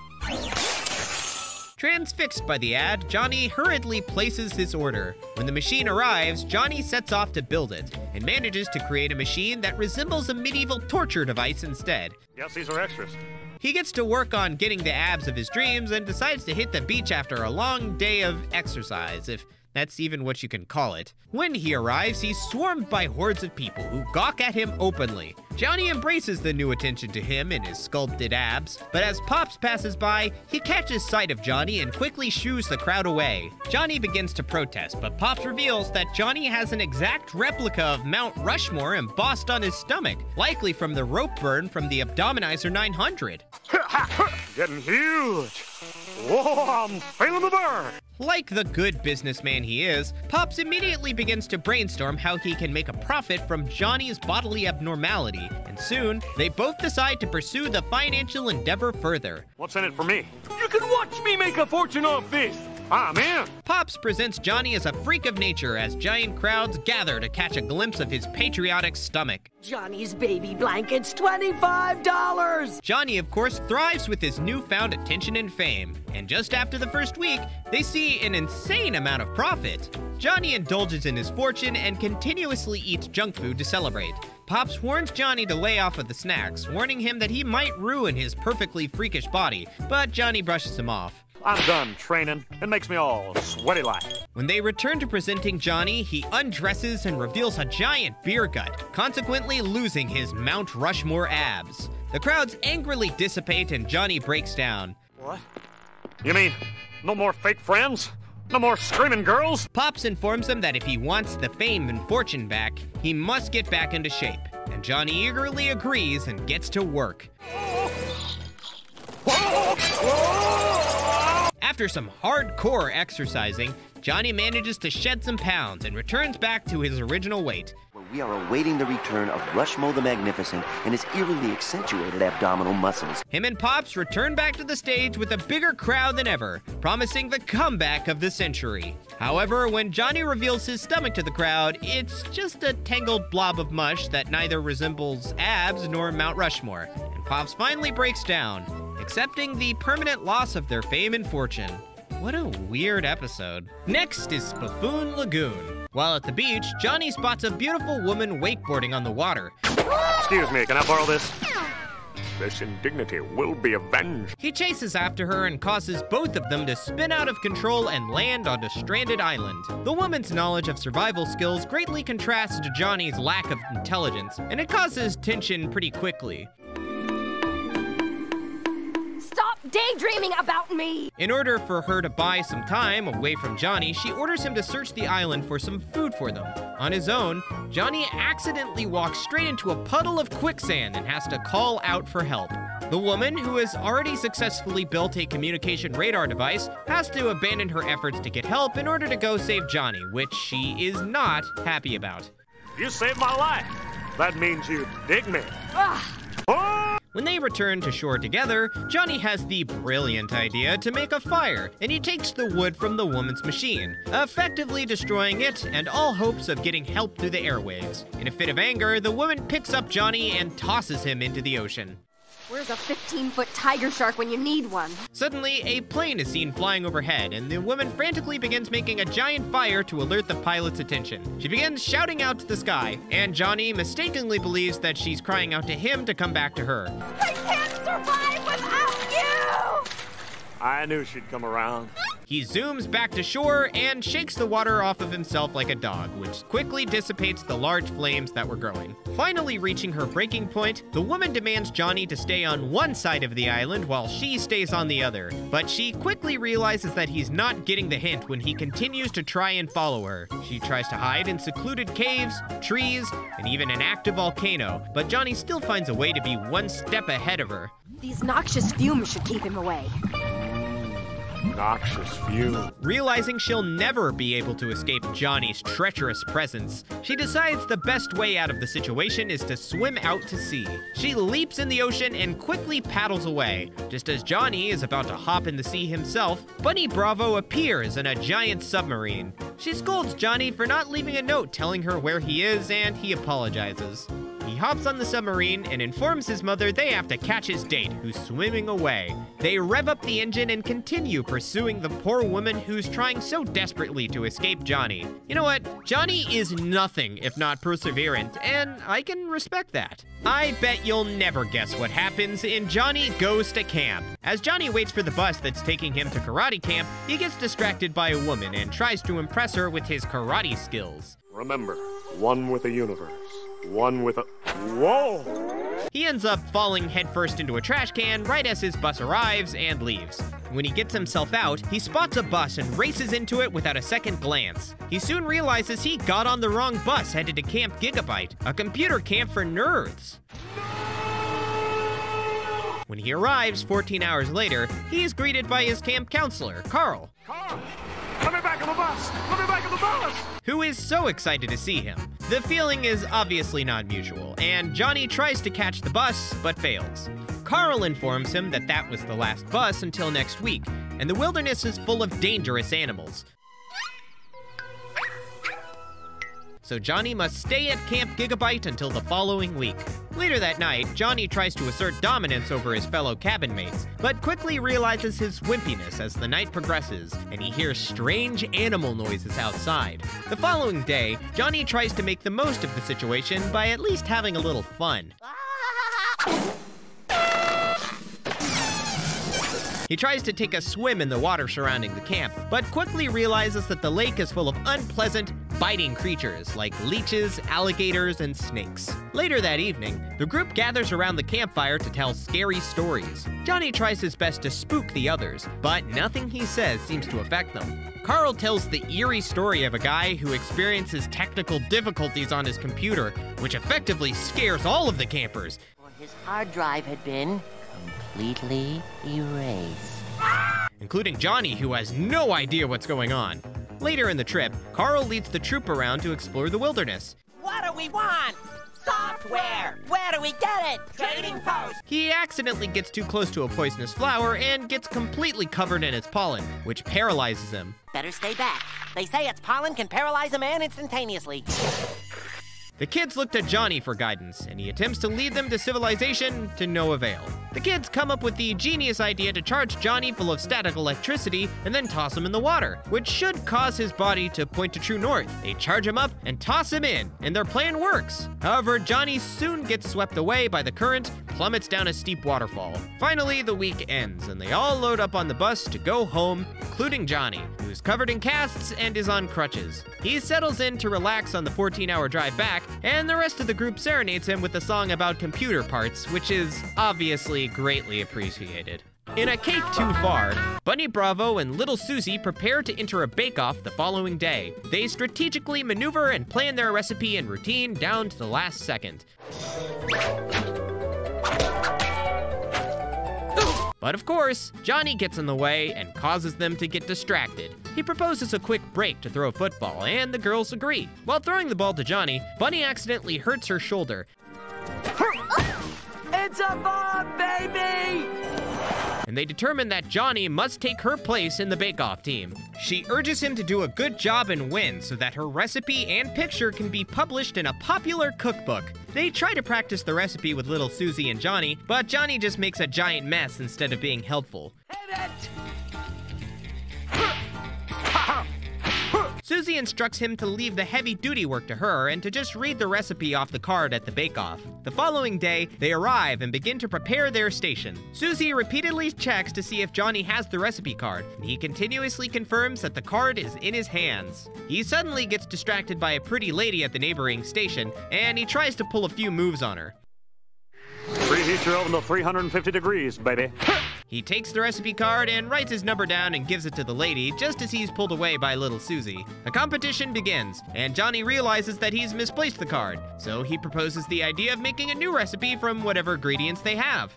Transfixed by the ad, Johnny hurriedly places his order. When the machine arrives, Johnny sets off to build it and manages to create a machine that resembles a medieval torture device instead. Yes, these are extras. He gets to work on getting the abs of his dreams and decides to hit the beach after a long day of exercise, if That's even what you can call it. When he arrives, he's swarmed by hordes of people who gawk at him openly. Johnny embraces the new attention to him and his sculpted abs, but as Pops passes by, he catches sight of Johnny and quickly shoos the crowd away. Johnny begins to protest, but Pops reveals that Johnny has an exact replica of Mount Rushmore embossed on his stomach, likely from the rope burn from the Abdominizer 900. Getting huge. Whoa, I'm feeling the burn. Like the good businessman he is, Pops immediately begins to brainstorm how he can make a profit from Johnny's bodily abnormality, and soon they both decide to pursue the financial endeavor further. What's in it for me? You can watch me make a fortune off this. Ah, I'm in. Pops presents Johnny as a freak of nature as giant crowds gather to catch a glimpse of his patriotic stomach. Johnny's baby blanket's $25. Johnny, of course, thrives with his newfound attention and fame, and just after the first week, they see an insane amount of profit. Johnny indulges in his fortune and continuously eats junk food to celebrate. Pops warns Johnny to lay off of the snacks, warning him that he might ruin his perfectly freakish body, but Johnny brushes him off. I'm done training. It makes me all sweaty like. When they return to presenting Johnny, he undresses and reveals a giant beer gut, consequently losing his Mount Rushmore abs. The crowds angrily dissipate and Johnny breaks down. What? You mean no more fake friends? No more screaming girls? Pops informs him that if he wants the fame and fortune back, he must get back into shape. And Johnny eagerly agrees and gets to work. After some hardcore exercising, Johnny manages to shed some pounds and returns back to his original weight. We are awaiting the return of Rushmo the Magnificent and his eerily accentuated abdominal muscles. Him and Pops return back to the stage with a bigger crowd than ever, promising the comeback of the century. However, when Johnny reveals his stomach to the crowd, it's just a tangled blob of mush that neither resembles abs nor Mount Rushmore. And Pops finally breaks down, accepting the permanent loss of their fame and fortune. What a weird episode. Next is Buffoon Lagoon. While at the beach, Johnny spots a beautiful woman wakeboarding on the water. Excuse me, can I borrow this? This indignity will be avenged. He chases after her and causes both of them to spin out of control and land on a stranded island. The woman's knowledge of survival skills greatly contrasts to Johnny's lack of intelligence, and it causes tension pretty quickly. Stop daydreaming about me! In order for her to buy some time away from Johnny, she orders him to search the island for some food for them. On his own, Johnny accidentally walks straight into a puddle of quicksand and has to call out for help. The woman, who has already successfully built a communication radar device, has to abandon her efforts to get help in order to go save Johnny, which she is not happy about. You saved my life. That means you dig me. When they return to shore together, Johnny has the brilliant idea to make a fire, and he takes the wood from the woman's machine, effectively destroying it and all hopes of getting help through the airwaves. In a fit of anger, the woman picks up Johnny and tosses him into the ocean. Where's a 15 foot tiger shark when you need one? Suddenly, a plane is seen flying overhead, and the woman frantically begins making a giant fire to alert the pilot's attention. She begins shouting out to the sky, and Johnny mistakenly believes that she's crying out to him to come back to her. I can't survive without you! I knew she'd come around. He zooms back to shore and shakes the water off of himself like a dog, which quickly dissipates the large flames that were growing. Finally reaching her breaking point, the woman demands Johnny to stay on one side of the island while she stays on the other. But she quickly realizes that he's not getting the hint when he continues to try and follow her. She tries to hide in secluded caves, trees, and even an active volcano, but Johnny still finds a way to be one step ahead of her. These noxious fumes should keep him away. Noxious fume. Realizing she'll never be able to escape Johnny's treacherous presence, she decides the best way out of the situation is to swim out to sea. She leaps in the ocean and quickly paddles away. Just as Johnny is about to hop in the sea himself, Bunny Bravo appears in a giant submarine. She scolds Johnny for not leaving a note telling her where he is, and he apologizes. He hops on the submarine and informs his mother they have to catch his date, who's swimming away. They rev up the engine and continue pursuing the poor woman who's trying so desperately to escape Johnny. You know what? Johnny is nothing if not perseverant, and I can respect that. I bet you'll never guess what happens in Johnny Goes to Camp. As Johnny waits for the bus that's taking him to karate camp, he gets distracted by a woman and tries to impress her with his karate skills. Remember, one with a universe, one with a. Whoa! He ends up falling headfirst into a trash can right as his bus arrives and leaves. When he gets himself out, he spots a bus and races into it without a second glance. He soon realizes he got on the wrong bus headed to Camp Gigabyte, a computer camp for nerds. When he arrives 14 hours later, he is greeted by his camp counselor, Carl. Carl! Back on the bus! Back on the bus! Who is so excited to see him. The feeling is obviously not mutual, and Johnny tries to catch the bus, but fails. Carl informs him that that was the last bus until next week, and the wilderness is full of dangerous animals. So Johnny must stay at Camp Gigabyte until the following week. Later that night, Johnny tries to assert dominance over his fellow cabin mates, but quickly realizes his wimpiness as the night progresses, and he hears strange animal noises outside. The following day, Johnny tries to make the most of the situation by at least having a little fun. He tries to take a swim in the water surrounding the camp, but quickly realizes that the lake is full of unpleasant, biting creatures like leeches, alligators, and snakes. Later that evening, the group gathers around the campfire to tell scary stories. Johnny tries his best to spook the others, but nothing he says seems to affect them. Carl tells the eerie story of a guy who experiences technical difficulties on his computer, which effectively scares all of the campers. His hard drive had been completely erased. Including Johnny, who has no idea what's going on. Later in the trip, Carl leads the troop around to explore the wilderness. What do we want? Software! Where do we get it? Trading post! He accidentally gets too close to a poisonous flower and gets completely covered in its pollen, which paralyzes him. Better stay back. They say its pollen can paralyze a man instantaneously. The kids look to Johnny for guidance, and he attempts to lead them to civilization to no avail. The kids come up with the genius idea to charge Johnny full of static electricity and then toss him in the water, which should cause his body to point to true north. They charge him up and toss him in, and their plan works. However, Johnny soon gets swept away by the current, plummets down a steep waterfall. Finally, the week ends, and they all load up on the bus to go home, including Johnny, who's covered in casts and is on crutches. He settles in to relax on the 14 hour drive back, and the rest of the group serenades him with a song about computer parts, which is obviously greatly appreciated. In a cake too far, Bunny Bravo and Little Suzy prepare to enter a bake-off the following day. They strategically maneuver and plan their recipe and routine down to the last second. But of course, Johnny gets in the way and causes them to get distracted. He proposes a quick break to throw a football, and the girls agree. While throwing the ball to Johnny, Bunny accidentally hurts her shoulder. It's a bomb, baby! and they determine that Johnny must take her place in the bake-off team. She urges him to do a good job and win so that her recipe and picture can be published in a popular cookbook. They try to practice the recipe with little Suzy and Johnny, but Johnny just makes a giant mess instead of being helpful. Suzy instructs him to leave the heavy duty work to her and to just read the recipe off the card at the bake-off. The following day, they arrive and begin to prepare their station. Suzy repeatedly checks to see if Johnny has the recipe card, and he continuously confirms that the card is in his hands. He suddenly gets distracted by a pretty lady at the neighboring station, and he tries to pull a few moves on her. Preheat your oven to 350 degrees, baby. He takes the recipe card and writes his number down and gives it to the lady just as he's pulled away by little Suzy. The competition begins, and Johnny realizes that he's misplaced the card, so he proposes the idea of making a new recipe from whatever ingredients they have.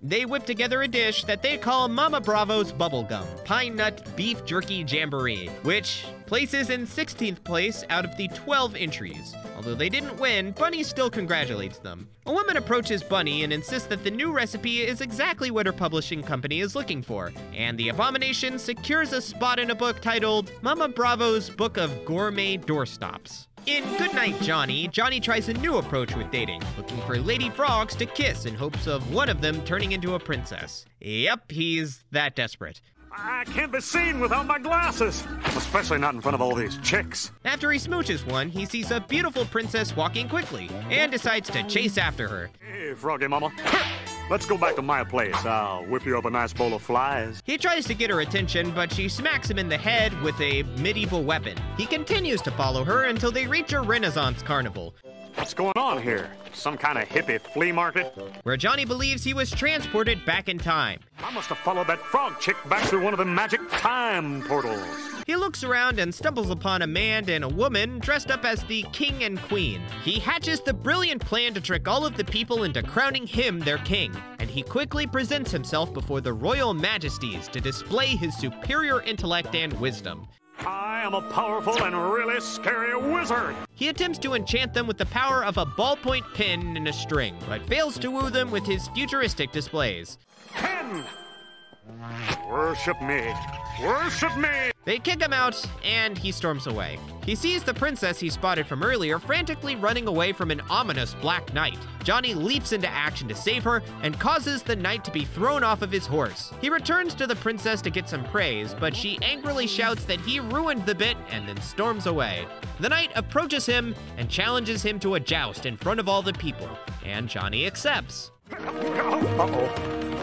They whip together a dish that they call Mama Bravo's Bubblegum Pine Nut Beef Jerky Jamboree, which places in 16th place out of the 12 entries. Although they didn't win, Bunny still congratulates them. A woman approaches Bunny and insists that the new recipe is exactly what her publishing company is looking for, and the abomination secures a spot in a book titled Mama Bravo's Book of Gourmet Doorstops. In Goodnight Johnny, Johnny tries a new approach with dating, looking for lady frogs to kiss in hopes of one of them turning into a princess. Yep, he's that desperate. I can't be seen without my glasses, especially not in front of all these chicks. After he smooches one, he sees a beautiful princess walking quickly and decides to chase after her. Hey, Froggy Mama. Let's go back to my place. I'll whip you up a nice bowl of flies. He tries to get her attention, but she smacks him in the head with a medieval weapon. He continues to follow her until they reach a Renaissance carnival. What's going on here? Some kind of hippie flea market? Where Johnny believes he was transported back in time. I must have followed that frog chick back through one of the magic time portals. He looks around and stumbles upon a man and a woman dressed up as the king and queen. He hatches the brilliant plan to trick all of the people into crowning him their king, and he quickly presents himself before the royal majesties to display his superior intellect and wisdom. I am a powerful and really scary wizard. He attempts to enchant them with the power of a ballpoint pen and a string, but fails to woo them with his futuristic displays. Pen! Worship me. Worship me! They kick him out, and he storms away. He sees the princess he spotted from earlier frantically running away from an ominous black knight. Johnny leaps into action to save her and causes the knight to be thrown off of his horse. He returns to the princess to get some praise, but she angrily shouts that he ruined the bit and then storms away. The knight approaches him and challenges him to a joust in front of all the people, and Johnny accepts. Uh-oh.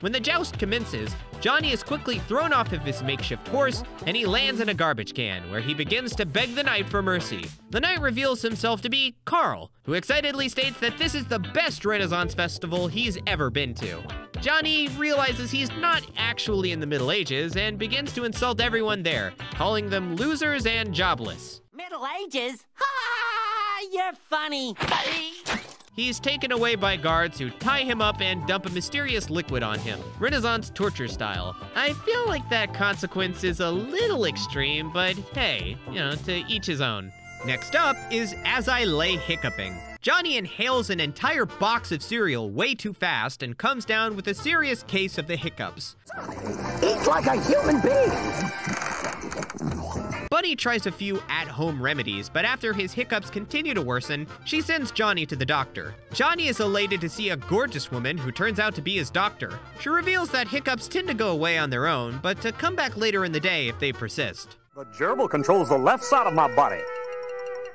When the joust commences, Johnny is quickly thrown off of his makeshift horse and he lands in a garbage can where he begins to beg the knight for mercy. The knight reveals himself to be Carl, who excitedly states that this is the best Renaissance festival he's ever been to. Johnny realizes he's not actually in the Middle Ages and begins to insult everyone there, calling them losers and jobless. Middle Ages? Ha! You're funny. He's taken away by guards who tie him up and dump a mysterious liquid on him, Renaissance torture style. I feel like that consequence is a little extreme, but hey, you know, to each his own. Next up is As I Lay Hiccuping. Johnny inhales an entire box of cereal way too fast and comes down with a serious case of the hiccups. Eat like a human being! Bunny tries a few at-home remedies, but after his hiccups continue to worsen, she sends Johnny to the doctor. Johnny is elated to see a gorgeous woman who turns out to be his doctor. She reveals that hiccups tend to go away on their own, but to come back later in the day if they persist. The gerbil controls the left side of my body.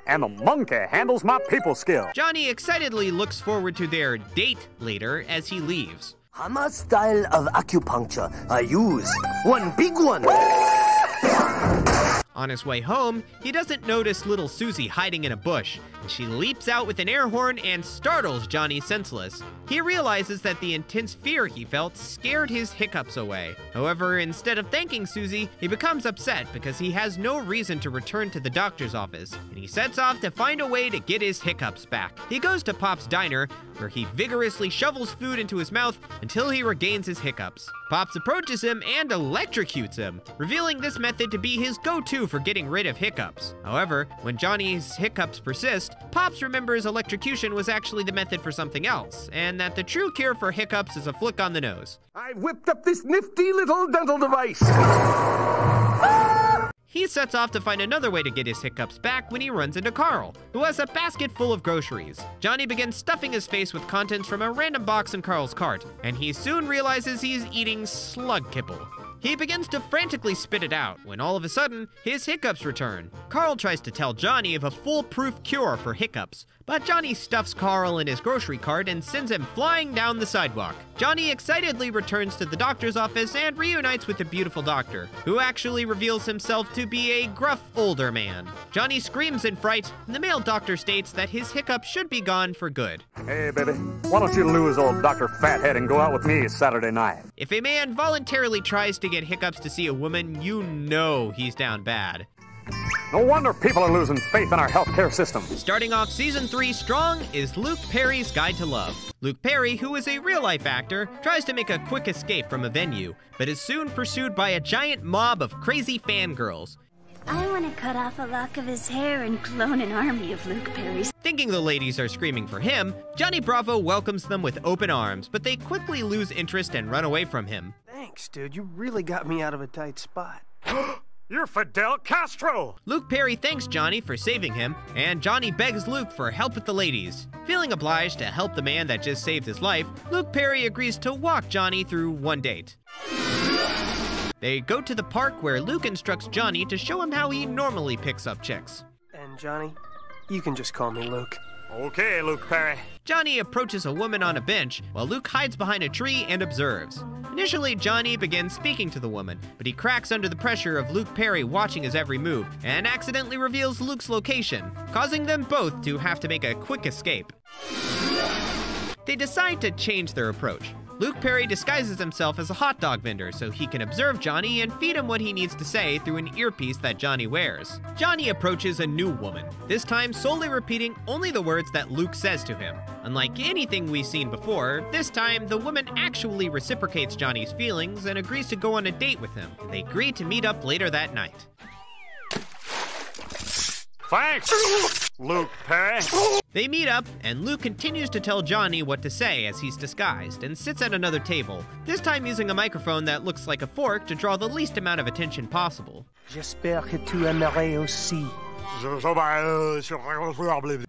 And the monkey handles my people skill. Johnny excitedly looks forward to their date later as he leaves. Hammer style of acupuncture I use. One big one. On his way home, he doesn't notice little Suzy hiding in a bush, and she leaps out with an air horn and startles Johnny senseless. He realizes that the intense fear he felt scared his hiccups away. However, instead of thanking Suzy, he becomes upset because he has no reason to return to the doctor's office, and he sets off to find a way to get his hiccups back. He goes to Pop's diner, where he vigorously shovels food into his mouth until he regains his hiccups. Pops approaches him and electrocutes him, revealing this method to be his go-to for getting rid of hiccups. However, when Johnny's hiccups persist, Pops remembers electrocution was actually the method for something else, and that the true cure for hiccups is a flick on the nose. I whipped up this nifty little dental device. He sets off to find another way to get his hiccups back when he runs into Carl, who has a basket full of groceries. Johnny begins stuffing his face with contents from a random box in Carl's cart, and he soon realizes he's eating slug kibble. He begins to frantically spit it out when all of a sudden, his hiccups return. Carl tries to tell Johnny of a foolproof cure for hiccups, but Johnny stuffs Carl in his grocery cart and sends him flying down the sidewalk. Johnny excitedly returns to the doctor's office and reunites with the beautiful doctor, who actually reveals himself to be a gruff older man. Johnny screams in fright, and the male doctor states that his hiccups should be gone for good. Hey, baby, why don't you lose old Dr. Fathead and go out with me Saturday night? If a man voluntarily tries to get hiccups to see a woman, you know he's down bad. No wonder people are losing faith in our healthcare system. Starting off season 3 strong is Luke Perry's Guide to Love. Luke Perry, who is a real life actor, tries to make a quick escape from a venue, but is soon pursued by a giant mob of crazy fangirls. I want to cut off a lock of his hair and clone an army of Luke Perrys. Thinking the ladies are screaming for him, Johnny Bravo welcomes them with open arms, but they quickly lose interest and run away from him. Thanks, dude. You really got me out of a tight spot. You're Fidel Castro! Luke Perry thanks Johnny for saving him, and Johnny begs Luke for help with the ladies. Feeling obliged to help the man that just saved his life, Luke Perry agrees to walk Johnny through one date. They go to the park where Luke instructs Johnny to show him how he normally picks up chicks. And Johnny, you can just call me Luke. Okay, Luke Perry. Johnny approaches a woman on a bench while Luke hides behind a tree and observes. Initially, Johnny begins speaking to the woman, but he cracks under the pressure of Luke Perry watching his every move and accidentally reveals Luke's location, causing them both to have to make a quick escape. They decide to change their approach. Luke Perry disguises himself as a hot dog vendor so he can observe Johnny and feed him what he needs to say through an earpiece that Johnny wears. Johnny approaches a new woman, this time solely repeating only the words that Luke says to him. Unlike anything we've seen before, this time the woman actually reciprocates Johnny's feelings and agrees to go on a date with him, they agree to meet up later that night. Thanks, Luke Perry. They meet up, and Luke continues to tell Johnny what to say as he's disguised and sits at another table, this time using a microphone that looks like a fork to draw the least amount of attention possible. J'espère que tu aimerais aussi. Euh,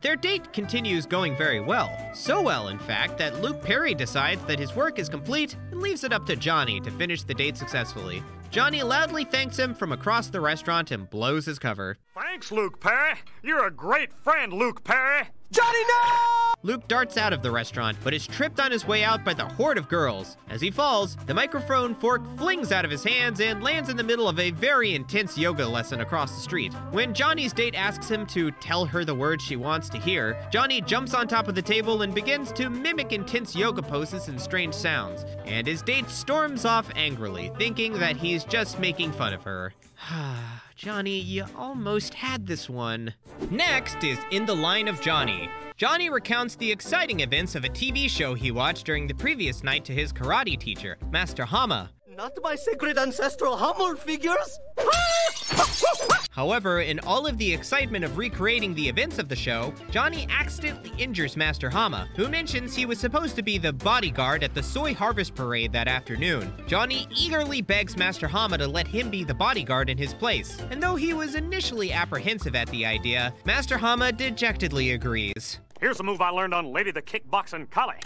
Their date continues going very well. So well, in fact, that Luke Perry decides that his work is complete and leaves it up to Johnny to finish the date successfully. Johnny loudly thanks him from across the restaurant and blows his cover. Thanks, Luke Perry. You're a great friend, Luke Perry. Johnny, no! Luke darts out of the restaurant, but is tripped on his way out by the horde of girls. As he falls, the microphone fork flings out of his hands and lands in the middle of a very intense yoga lesson across the street. When Johnny's date asks him to tell her the words she wants to hear, Johnny jumps on top of the table and begins to mimic intense yoga poses and strange sounds. And his date storms off angrily, thinking that he's just making fun of her. Johnny, you almost had this one. Next is In the Line of Johnny. Johnny recounts the exciting events of a TV show he watched during the previous night to his karate teacher, Master Hama. Not my sacred ancestral Hummel figures! However, in all of the excitement of recreating the events of the show, Johnny accidentally injures Master Hama, who mentions he was supposed to be the bodyguard at the Soy Harvest Parade that afternoon. Johnny eagerly begs Master Hama to let him be the bodyguard in his place, and though he was initially apprehensive at the idea, Master Hama dejectedly agrees. Here's a move I learned on Lady the Kickboxing Collie.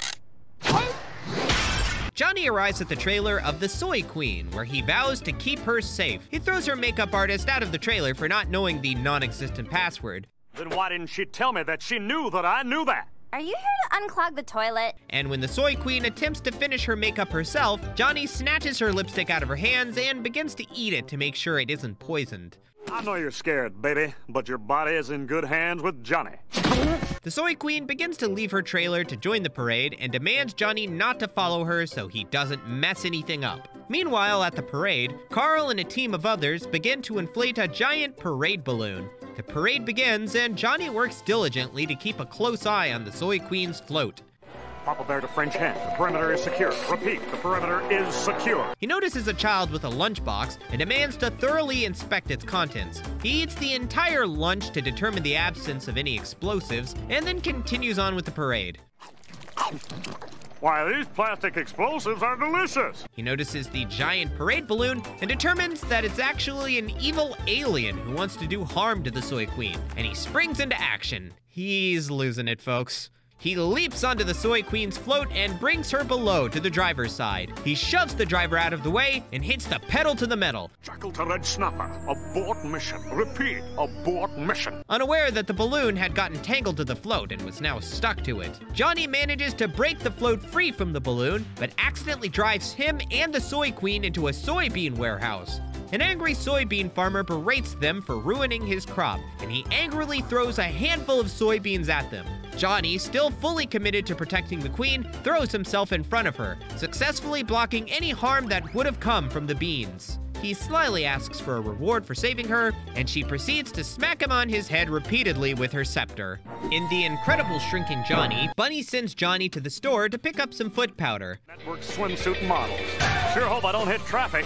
Johnny arrives at the trailer of the Soy Queen, where he vows to keep her safe. He throws her makeup artist out of the trailer for not knowing the non existent password. Then why didn't she tell me that she knew that I knew that? Are you here to unclog the toilet? And when the Soy Queen attempts to finish her makeup herself, Johnny snatches her lipstick out of her hands and begins to eat it to make sure it isn't poisoned. I know you're scared, baby, but your body is in good hands with Johnny. The Soy Queen begins to leave her trailer to join the parade and demands Johnny not to follow her so he doesn't mess anything up. Meanwhile, at the parade, Carl and a team of others begin to inflate a giant parade balloon. The parade begins, and Johnny works diligently to keep a close eye on the Soy Queen's float. Papa Bear to French Hen. The perimeter is secure. Repeat, the perimeter is secure. He notices a child with a lunchbox and demands to thoroughly inspect its contents. He eats the entire lunch to determine the absence of any explosives, and then continues on with the parade. Why, these plastic explosives are delicious. He notices the giant parade balloon and determines that it's actually an evil alien who wants to do harm to the Soy Queen, and he springs into action. He's losing it, folks. He leaps onto the Soy Queen's float and brings her below to the driver's side. He shoves the driver out of the way and hits the pedal to the metal. Jackal to Red Snapper. Abort mission. Repeat, abort mission. Unaware that the balloon had gotten tangled to the float and was now stuck to it, Johnny manages to break the float free from the balloon, but accidentally drives him and the Soy Queen into a soybean warehouse. An angry soybean farmer berates them for ruining his crop, and he angrily throws a handful of soybeans at them. Johnny, still fully committed to protecting the queen, throws himself in front of her, successfully blocking any harm that would have come from the beans. He slyly asks for a reward for saving her, and she proceeds to smack him on his head repeatedly with her scepter. In The Incredible Shrinking Johnny, Bunny sends Johnny to the store to pick up some foot powder. Network swimsuit models. Sure hope I don't hit traffic.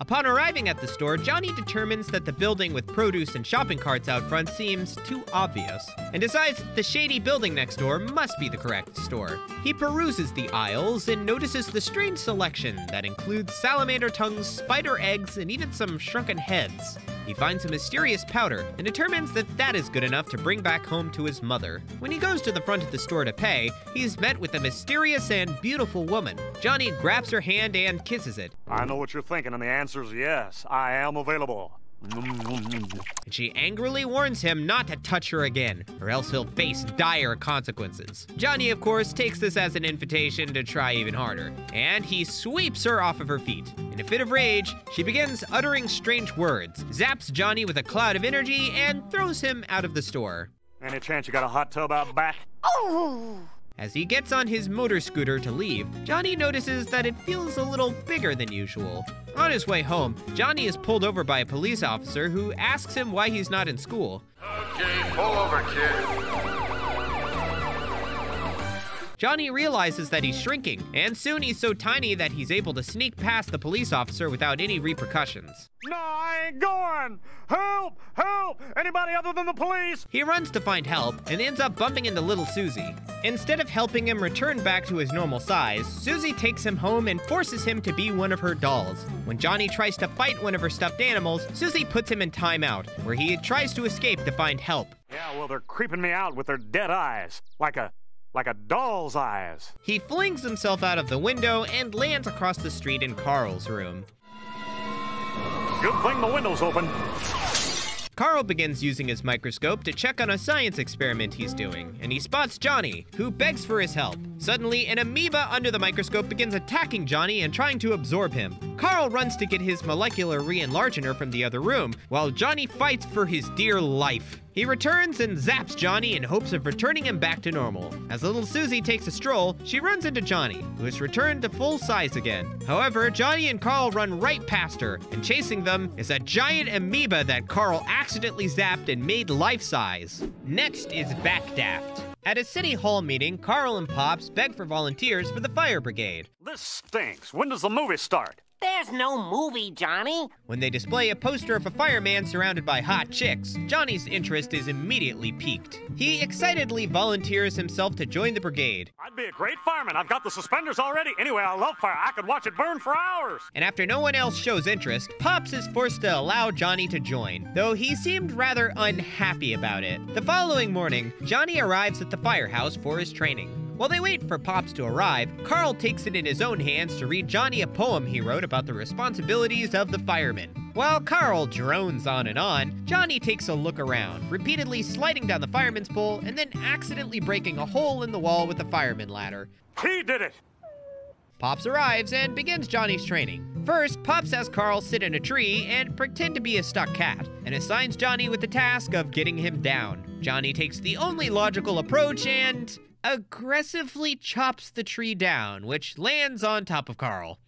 Upon arriving at the store, Johnny determines that the building with produce and shopping carts out front seems too obvious, and decides that the shady building next door must be the correct store. He peruses the aisles and notices the strange selection that includes salamander tongues, spider eggs, and even some shrunken heads. He finds a mysterious powder and determines that that is good enough to bring back home to his mother. When he goes to the front of the store to pay, he's met with a mysterious and beautiful woman. Johnny grabs her hand and kisses it. I know what you're thinking, and the answer's yes. I am available. And she angrily warns him not to touch her again, or else he'll face dire consequences. Johnny, of course, takes this as an invitation to try even harder, and he sweeps her off of her feet. In a fit of rage, she begins uttering strange words, zaps Johnny with a cloud of energy, and throws him out of the store. Any chance you got a hot tub out back? Oh! As he gets on his motor scooter to leave, Johnny notices that it feels a little bigger than usual. On his way home, Johnny is pulled over by a police officer who asks him why he's not in school. Okay, pull over, kid. Johnny realizes that he's shrinking, and soon he's so tiny that he's able to sneak past the police officer without any repercussions. No, I ain't going! Help! Help! Anybody other than the police? He runs to find help and ends up bumping into little Suzy. Instead of helping him return back to his normal size, Suzy takes him home and forces him to be one of her dolls. When Johnny tries to fight one of her stuffed animals, Suzy puts him in timeout, where he tries to escape to find help. Yeah, well, they're creeping me out with their dead eyes. Like a like a doll's eyes. He flings himself out of the window and lands across the street in Carl's room. Good thing the window's open. Carl begins using his microscope to check on a science experiment he's doing, and he spots Johnny, who begs for his help. Suddenly, an amoeba under the microscope begins attacking Johnny and trying to absorb him. Carl runs to get his molecular re-enlargener from the other room, while Johnny fights for his dear life. He returns and zaps Johnny in hopes of returning him back to normal. As little Suzy takes a stroll, she runs into Johnny, who has returned to full size again. However, Johnny and Carl run right past her, and chasing them is a giant amoeba that Carl accidentally zapped and made life-size. Next is Backdaft. At a city hall meeting, Carl and Pops beg for volunteers for the fire brigade. This stinks. When does the movie start? There's no movie, Johnny. When they display a poster of a fireman surrounded by hot chicks, Johnny's interest is immediately piqued. He excitedly volunteers himself to join the brigade. I'd be a great fireman. I've got the suspenders already. Anyway, I love fire. I could watch it burn for hours. And after no one else shows interest, Pops is forced to allow Johnny to join, though he seemed rather unhappy about it. The following morning, Johnny arrives at the firehouse for his training. While they wait for Pops to arrive, Carl takes it in his own hands to read Johnny a poem he wrote about the responsibilities of the fireman. While Carl drones on and on, Johnny takes a look around, repeatedly sliding down the fireman's pole and then accidentally breaking a hole in the wall with the fireman ladder. He did it! Pops arrives and begins Johnny's training. First, Pops has Carl sit in a tree and pretend to be a stuck cat, and assigns Johnny with the task of getting him down. Johnny takes the only logical approach and aggressively chops the tree down, which lands on top of Carl.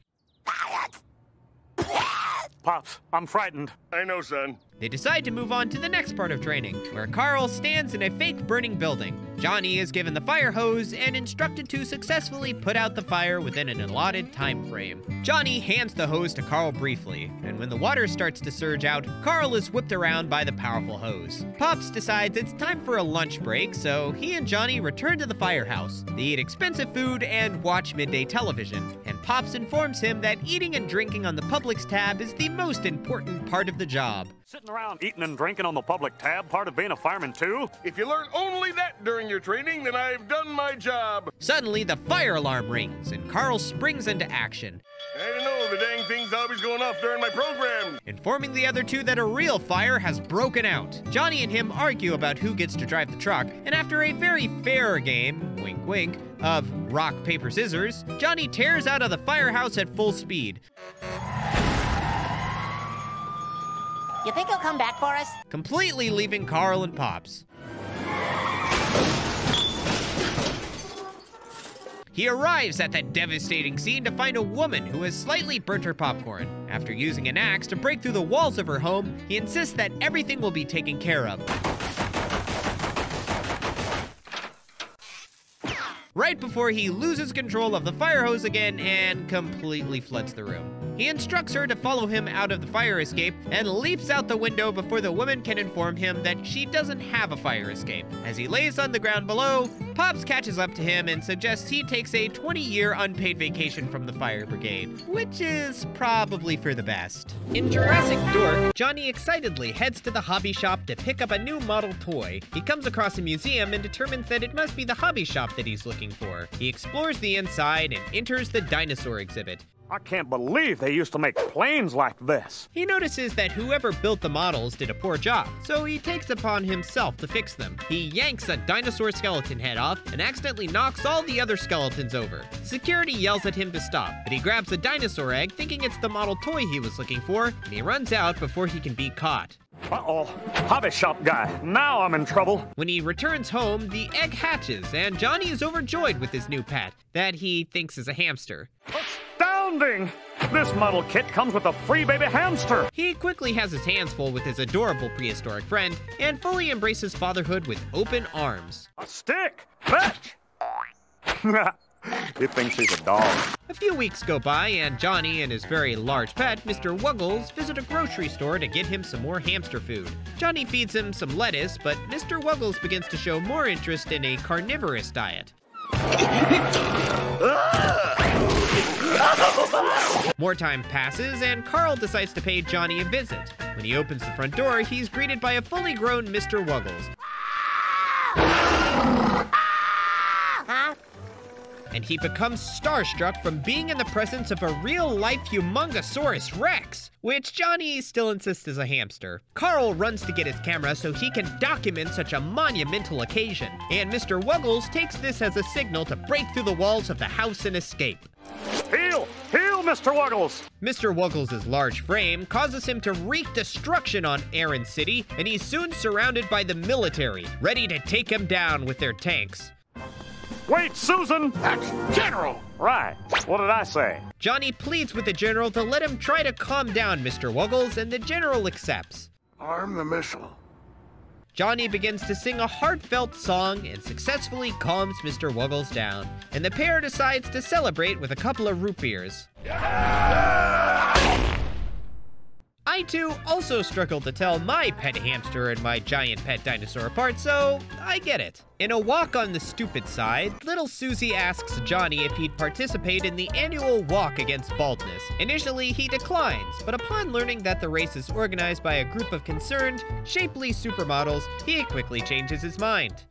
Pops, I'm frightened. I know, son. They decide to move on to the next part of training, where Carl stands in a fake burning building. Johnny is given the fire hose and instructed to successfully put out the fire within an allotted time frame. Johnny hands the hose to Carl briefly, and when the water starts to surge out, Carl is whipped around by the powerful hose. Pops decides it's time for a lunch break, so he and Johnny return to the firehouse. They eat expensive food and watch midday television, and Pops informs him that eating and drinking on the public's tab is the most important part of the job. Sitting around eating and drinking on the public tab part of being a fireman, too? If you learn only that during your training, then I've done my job. Suddenly, the fire alarm rings, and Carl springs into action. I don't know, the dang thing's always going off during my program. Informing the other two that a real fire has broken out. Johnny and him argue about who gets to drive the truck, and after a very fair game, wink wink, of rock, paper, scissors, Johnny tears out of the firehouse at full speed. You think he'll come back for us? completely leaving Carl and Pops. He arrives at that devastating scene to find a woman who has slightly burnt her popcorn. After using an axe to break through the walls of her home, he insists that everything will be taken care of. Right before he loses control of the fire hose again and completely floods the room. He instructs her to follow him out of the fire escape and leaps out the window before the woman can inform him that she doesn't have a fire escape. As he lays on the ground below, Pops catches up to him and suggests he takes a 20 year unpaid vacation from the fire brigade, which is probably for the best. In Jurassic Dork, Johnny excitedly heads to the hobby shop to pick up a new model toy. He comes across a museum and determines that it must be the hobby shop that he's looking for. He explores the inside and enters the dinosaur exhibit. I can't believe they used to make planes like this. He notices that whoever built the models did a poor job, so he takes upon himself to fix them. He yanks a dinosaur skeleton head off and accidentally knocks all the other skeletons over. Security yells at him to stop, but he grabs a dinosaur egg thinking it's the model toy he was looking for, and he runs out before he can be caught. Uh-oh, hobby shop guy. Now I'm in trouble. When he returns home, the egg hatches, and Johnny is overjoyed with his new pet, that he thinks is a hamster. Astounding! This model kit comes with a free baby hamster. He quickly has his hands full with his adorable prehistoric friend and fully embraces fatherhood with open arms. A stick! Fetch! he thinks he's a dog. A few weeks go by, and Johnny and his very large pet, Mr. Wuggles, visit a grocery store to get him some more hamster food. Johnny feeds him some lettuce, but Mr. Wuggles begins to show more interest in a carnivorous diet. Ah! More time passes, and Carl decides to pay Johnny a visit. When he opens the front door, he's greeted by a fully grown Mr. Wuggles. And he becomes starstruck from being in the presence of a real life Humongosaurus Rex, which Johnny still insists is a hamster. Carl runs to get his camera so he can document such a monumental occasion, and Mr. Wuggles takes this as a signal to break through the walls of the house and escape. Heel! Heel, Mr. Wuggles! Mr. Wuggles' large frame causes him to wreak destruction on Aron City, and he's soon surrounded by the military, ready to take him down with their tanks. Wait, Susan! That's General! Right. What did I say? Johnny pleads with the general to let him try to calm down Mr. Wuggles, and the general accepts. Arm the missile. Johnny begins to sing a heartfelt song and successfully calms Mr. Wuggles down, and the pair decides to celebrate with a couple of root beers. I too also struggle to tell my pet hamster and my giant pet dinosaur apart, so I get it. In a walk on the stupid side, little Suzy asks Johnny if he'd participate in the annual walk against baldness. Initially, he declines, but upon learning that the race is organized by a group of concerned, shapely supermodels, he quickly changes his mind.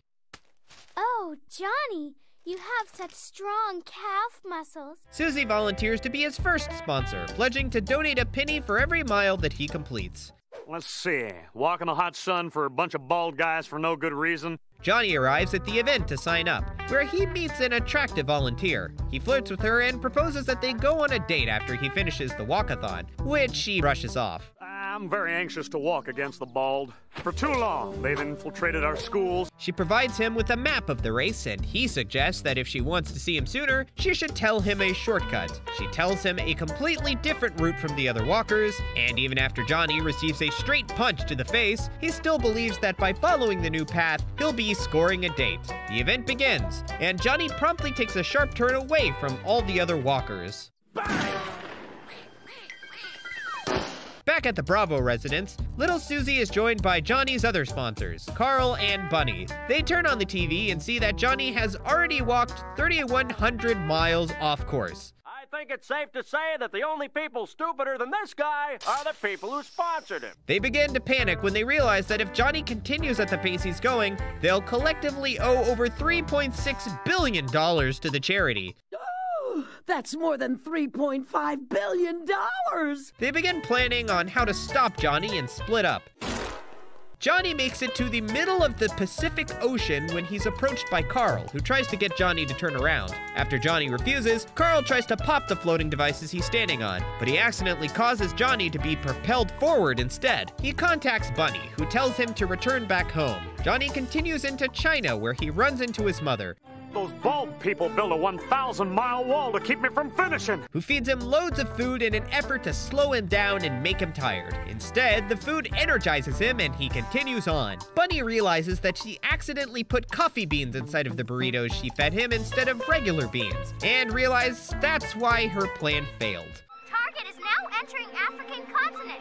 Oh, Johnny, you have such strong calf muscles. Suzy volunteers to be his first sponsor, pledging to donate a penny for every mile that he completes. Let's see. Walk in the hot sun for a bunch of bald guys for no good reason. Johnny arrives at the event to sign up, where he meets an attractive volunteer. He flirts with her and proposes that they go on a date after he finishes the walkathon, which she brushes off. I'm very anxious to walk against the bald. For too long, they've infiltrated our schools. She provides him with a map of the race, and he suggests that if she wants to see him sooner, she should tell him a shortcut. She tells him a completely different route from the other walkers, and even after Johnny receives a straight punch to the face, he still believes that by following the new path, he'll be scoring a date. The event begins, and Johnny promptly takes a sharp turn away from all the other walkers. Back at the Bravo residence, little Suzy is joined by Johnny's other sponsors, Carl and Bunny. They turn on the TV and see that Johnny has already walked 3,100 miles off course. I think it's safe to say that the only people stupider than this guy are the people who sponsored him. They begin to panic when they realize that if Johnny continues at the pace he's going, they'll collectively owe over $3.6 billion to the charity. That's more than $3.5 billion. They begin planning on how to stop Johnny and split up. Johnny makes it to the middle of the Pacific Ocean when he's approached by Carl, who tries to get Johnny to turn around. After Johnny refuses, Carl tries to pop the floating devices he's standing on, but he accidentally causes Johnny to be propelled forward instead. He contacts Bunny, who tells him to return back home. Johnny continues into China, where he runs into his mother. Those bald people build a 1,000 mile wall to keep me from finishing. Who feeds him loads of food in an effort to slow him down and make him tired. Instead, the food energizes him and he continues on. Bunny realizes that she accidentally put coffee beans inside of the burritos she fed him instead of regular beans, and realizes that's why her plan failed. Target is now entering African continent.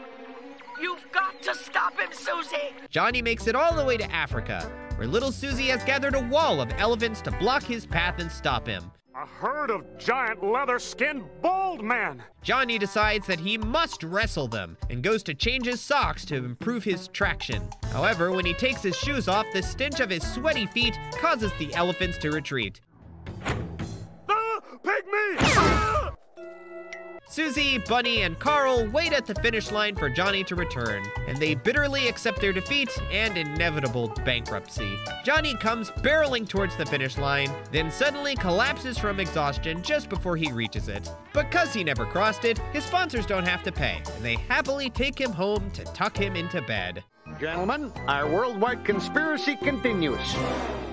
You've got to stop him, Suzy! Johnny makes it all the way to Africa, where little Suzy has gathered a wall of elephants to block his path and stop him. A herd of giant leather skinned bald men. Johnny decides that he must wrestle them and goes to change his socks to improve his traction. However, when he takes his shoes off, the stench of his sweaty feet causes the elephants to retreat. Ah, pygmy! Ah! Suzy, Bunny, and Carl wait at the finish line for Johnny to return, and they bitterly accept their defeat and inevitable bankruptcy. Johnny comes barreling towards the finish line, then suddenly collapses from exhaustion just before he reaches it. Because he never crossed it, his sponsors don't have to pay, and they happily take him home to tuck him into bed. Gentlemen, our worldwide conspiracy continues.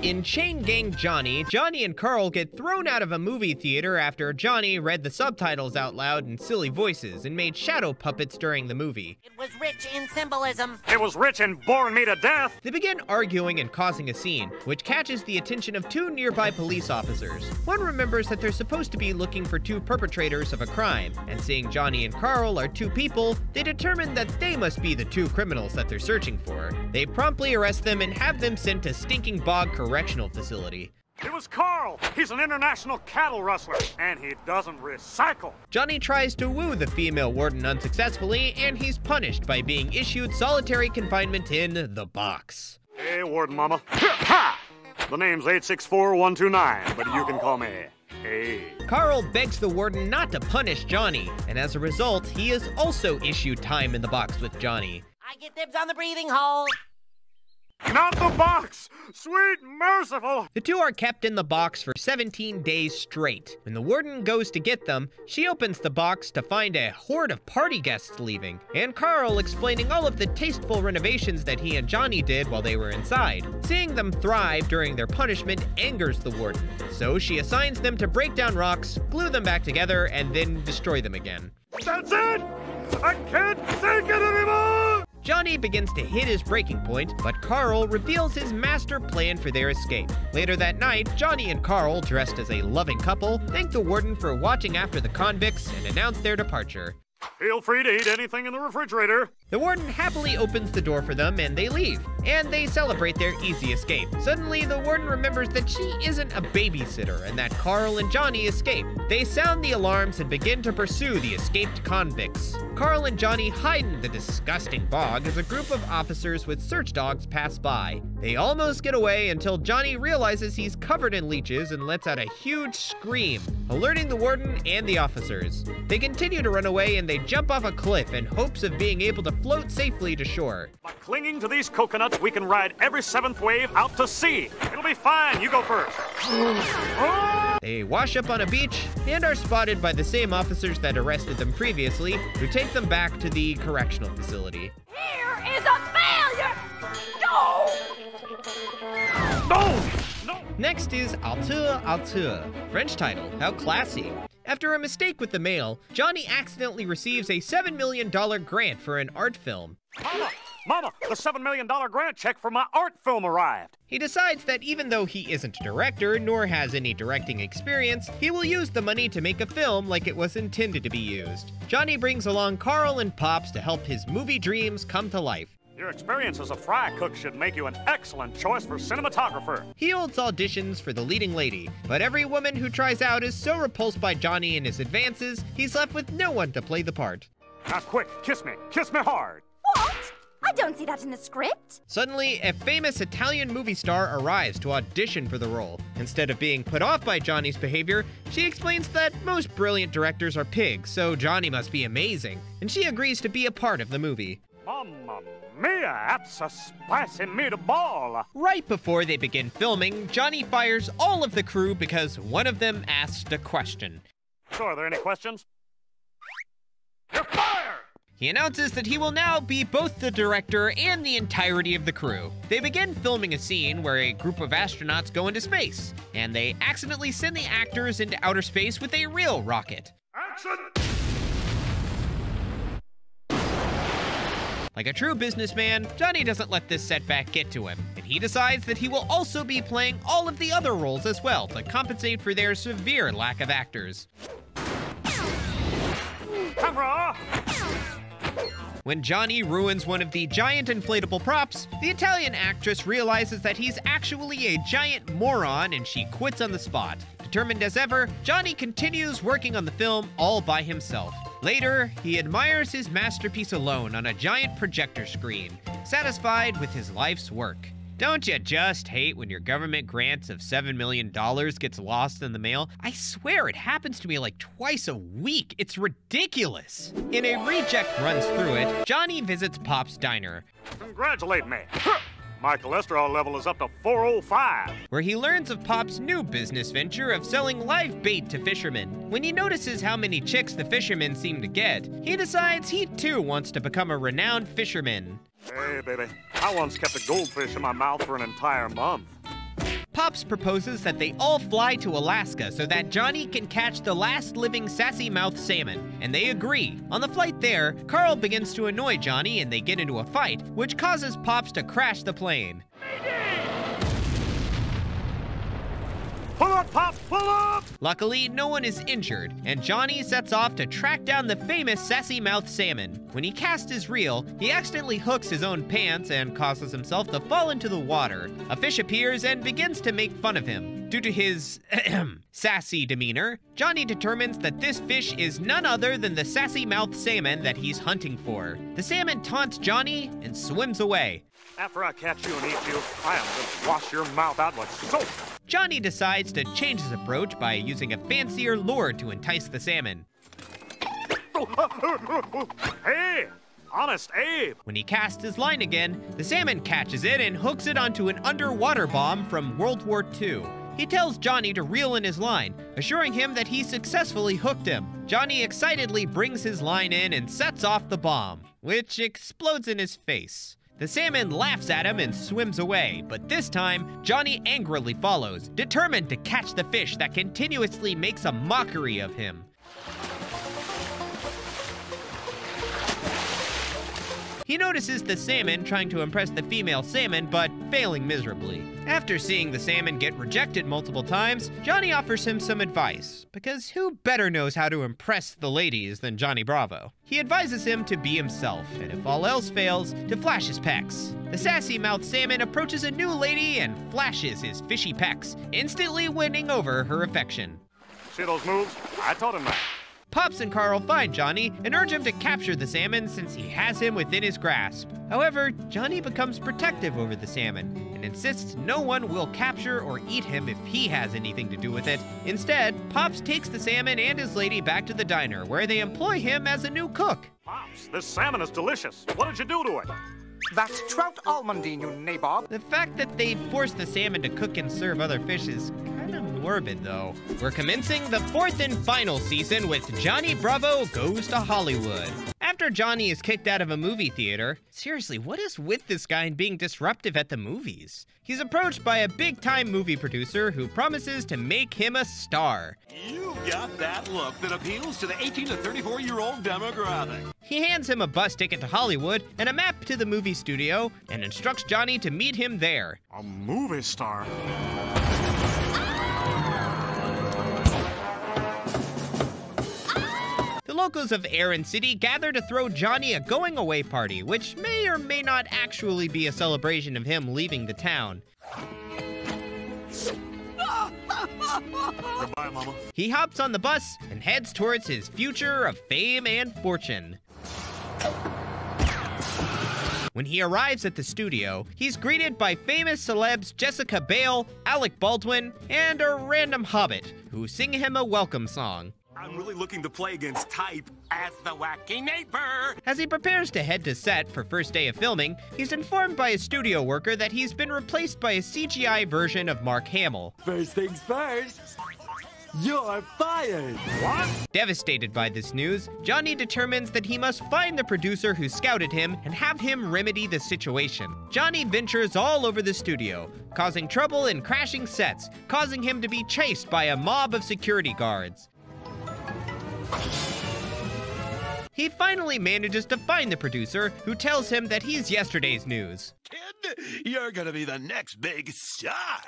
In Chain Gang Johnny, Johnny and Carl get thrown out of a movie theater after Johnny read the subtitles out loud in silly voices and made shadow puppets during the movie. It was rich in symbolism. It was rich in boring me to death. They begin arguing and causing a scene, which catches the attention of two nearby police officers. One remembers that they're supposed to be looking for two perpetrators of a crime, and seeing Johnny and Carl are two people, they determine that they must be the two criminals that they're searching for. They promptly arrest them and have them sent to Stinking Bog Correctional Facility. It was Carl. He's an international cattle rustler, and he doesn't recycle. Johnny tries to woo the female warden unsuccessfully, and he's punished by being issued solitary confinement in the box. Hey, Warden Mama. Ha! The name's 864129, but you can call me Hey. Carl begs the warden not to punish Johnny, and as a result, he is also issued time in the box with Johnny. I get dibs on the breathing hole. Not the box! Sweet merciful! The two are kept in the box for 17 days straight. When the warden goes to get them, she opens the box to find a horde of party guests leaving, and Carl explaining all of the tasteful renovations that he and Johnny did while they were inside. Seeing them thrive during their punishment angers the warden, so she assigns them to break down rocks, glue them back together, and then destroy them again. That's it! I can't take it anymore! Johnny begins to hit his breaking point, but Carl reveals his master plan for their escape. Later that night, Johnny and Carl, dressed as a loving couple, thank the warden for watching after the convicts and announce their departure. Feel free to eat anything in the refrigerator. The warden happily opens the door for them and they leave, and they celebrate their easy escape. Suddenly, the warden remembers that she isn't a babysitter and that Carl and Johnny escape. They sound the alarms and begin to pursue the escaped convicts. Carl and Johnny hide in the disgusting bog as a group of officers with search dogs pass by. They almost get away until Johnny realizes he's covered in leeches and lets out a huge scream, alerting the warden and the officers. They continue to run away and they jump off a cliff in hopes of being able to float safely to shore. By clinging to these coconuts, we can ride every seventh wave out to sea. It'll be fine. You go first. They wash up on a beach and are spotted by the same officers that arrested them previously, who take them back to the correctional facility. Here is a failure! No! No! No! Next is Auteur Auteur, French title, How Classy. After a mistake with the mail, Johnny accidentally receives a $7 million grant for an art film. Mama! Mama! The $7 million grant check for my art film arrived! He decides that even though he isn't a director nor has any directing experience, he will use the money to make a film like it was intended to be used. Johnny brings along Carl and Pops to help his movie dreams come to life. Your experience as a fry cook should make you an excellent choice for cinematographer. He holds auditions for the leading lady, but every woman who tries out is so repulsed by Johnny and his advances, he's left with no one to play the part. Now quick, kiss me. Kiss me hard. What? I don't see that in the script. Suddenly, a famous Italian movie star arrives to audition for the role. Instead of being put off by Johnny's behavior, she explains that most brilliant directors are pigs, so Johnny must be amazing, and she agrees to be a part of the movie. Mamma mia, that's a spicy meatball. Right before they begin filming, Johnny fires all of the crew because one of them asked a question. So, are there any questions? You're fired! He announces that he will now be both the director and the entirety of the crew. They begin filming a scene where a group of astronauts go into space, and they accidentally send the actors into outer space with a real rocket. Action! Like a true businessman, Johnny doesn't let this setback get to him, and he decides that he will also be playing all of the other roles as well to compensate for their severe lack of actors. Camera! When Johnny ruins one of the giant inflatable props, the Italian actress realizes that he's actually a giant moron and she quits on the spot. Determined as ever, Johnny continues working on the film all by himself. Later, he admires his masterpiece alone on a giant projector screen, satisfied with his life's work. Don't you just hate when your government grants of $7 million gets lost in the mail? I swear it happens to me like twice a week. It's ridiculous. In a reject runs through it, Johnny visits Pop's diner, Congratulate me. My cholesterol level is up to 405. where he learns of Pop's new business venture of selling live bait to fishermen. When he notices how many chicks the fishermen seem to get, he decides he too wants to become a renowned fisherman. Hey, baby. I once kept a goldfish in my mouth for an entire month. Pops proposes that they all fly to Alaska so that Johnny can catch the last living sassy mouth salmon, and they agree. On the flight there, Carl begins to annoy Johnny and they get into a fight, which causes Pops to crash the plane. Pull up, Pop! Pull up! Luckily, no one is injured, and Johnny sets off to track down the famous sassy mouth salmon. When he casts his reel, he accidentally hooks his own pants and causes himself to fall into the water. A fish appears and begins to make fun of him. Due to his sassy demeanor, Johnny determines that this fish is none other than the sassy mouth salmon that he's hunting for. The salmon taunts Johnny and swims away. After I catch you and eat you, I am going to wash your mouth out like soap. Johnny decides to change his approach by using a fancier lure to entice the salmon. Hey! Honest Abe! When he casts his line again, the salmon catches it and hooks it onto an underwater bomb from World War II. He tells Johnny to reel in his line, assuring him that he successfully hooked him. Johnny excitedly brings his line in and sets off the bomb, which explodes in his face. The salmon laughs at him and swims away, but this time, Johnny angrily follows, determined to catch the fish that continuously makes a mockery of him. He notices the salmon trying to impress the female salmon, but failing miserably. After seeing the salmon get rejected multiple times, Johnny offers him some advice, because who better knows how to impress the ladies than Johnny Bravo? He advises him to be himself, and if all else fails, to flash his pecs. The sassy mouthed salmon approaches a new lady and flashes his fishy pecs, instantly winning over her affection. See those moves? I taught him that. Pops and Carl find Johnny and urge him to capture the salmon since he has him within his grasp. However, Johnny becomes protective over the salmon and insists no one will capture or eat him if he has anything to do with it. Instead, Pops takes the salmon and his lady back to the diner where they employ him as a new cook. Pops, this salmon is delicious. What did you do to it? That's trout almondine, you nabob. The fact that they force the salmon to cook and serve other fish is kind of morbid, though. We're commencing the fourth and final season with Johnny Bravo Goes to Hollywood. After Johnny is kicked out of a movie theater, seriously, what is with this guy and being disruptive at the movies? He's approached by a big time movie producer who promises to make him a star. You got that look that appeals to the 18 to 34 year old demographic. He hands him a bus ticket to Hollywood and a map to the movie studio and instructs Johnny to meet him there. A movie star? The locals of Aron City gather to throw Johnny a going away party, which may or may not actually be a celebration of him leaving the town. Goodbye, Mama. He hops on the bus and heads towards his future of fame and fortune. When he arrives at the studio, he's greeted by famous celebs Jessica Biel, Alec Baldwin, and a random hobbit who sing him a welcome song. I'm really looking to play against type as the wacky neighbor. As he prepares to head to set for first day of filming, he's informed by a studio worker that he's been replaced by a CGI version of Mark Hamill. First things first. You're fired! What? Devastated by this news, Johnny determines that he must find the producer who scouted him and have him remedy the situation. Johnny ventures all over the studio, causing trouble and crashing sets, causing him to be chased by a mob of security guards. He finally manages to find the producer, who tells him that he's yesterday's news. Kid, you're gonna be the next big star.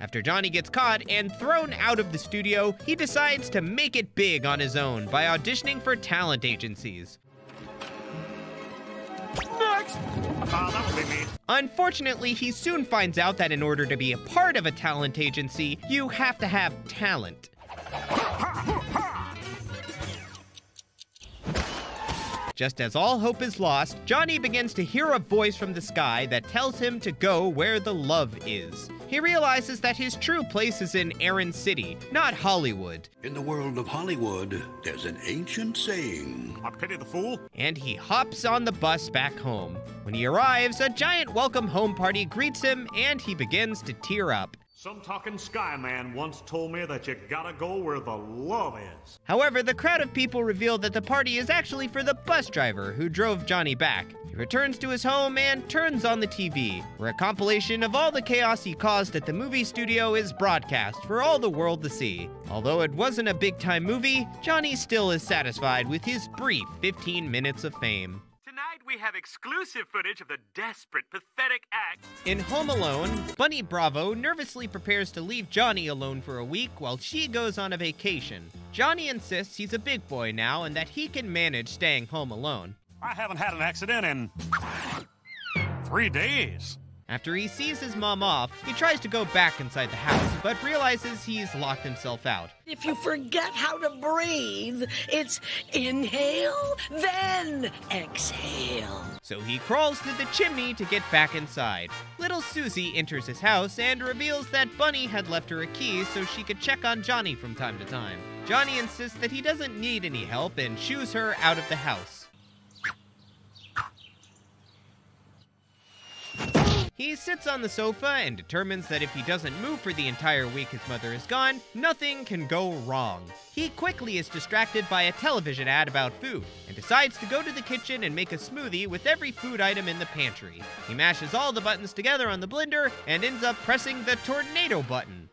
After Johnny gets caught and thrown out of the studio, he decides to make it big on his own by auditioning for talent agencies. Next! Oh, that would be me. Unfortunately, he soon finds out that in order to be a part of a talent agency, you have to have talent. Just as all hope is lost, Johnny begins to hear a voice from the sky that tells him to go where the love is. He realizes that his true place is in Aron City, not Hollywood. In the world of Hollywood, there's an ancient saying. I pity the fool. And he hops on the bus back home. When he arrives, a giant welcome home party greets him and he begins to tear up. Some talking sky man once told me that you gotta go where the love is. However, the crowd of people reveal that the party is actually for the bus driver who drove Johnny back. He returns to his home and turns on the TV, where a compilation of all the chaos he caused at the movie studio is broadcast for all the world to see. Although it wasn't a big time movie, Johnny still is satisfied with his brief 15 minutes of fame. Tonight we have exclusive footage of the desperate, pathetic act. In Home Alone, Bunny Bravo nervously prepares to leave Johnny alone for a week while she goes on a vacation. Johnny insists he's a big boy now and that he can manage staying home alone. I haven't had an accident in three days. After he sees his mom off, he tries to go back inside the house, but realizes he's locked himself out. If you forget how to breathe, it's inhale, then exhale. So he crawls through the chimney to get back inside. Little Suzy enters his house and reveals that Bunny had left her a key so she could check on Johnny from time to time. Johnny insists that he doesn't need any help and shoos her out of the house. He sits on the sofa and determines that if he doesn't move for the entire week his mother is gone, nothing can go wrong. He quickly is distracted by a television ad about food and decides to go to the kitchen and make a smoothie with every food item in the pantry. He mashes all the buttons together on the blender and ends up pressing the tornado button.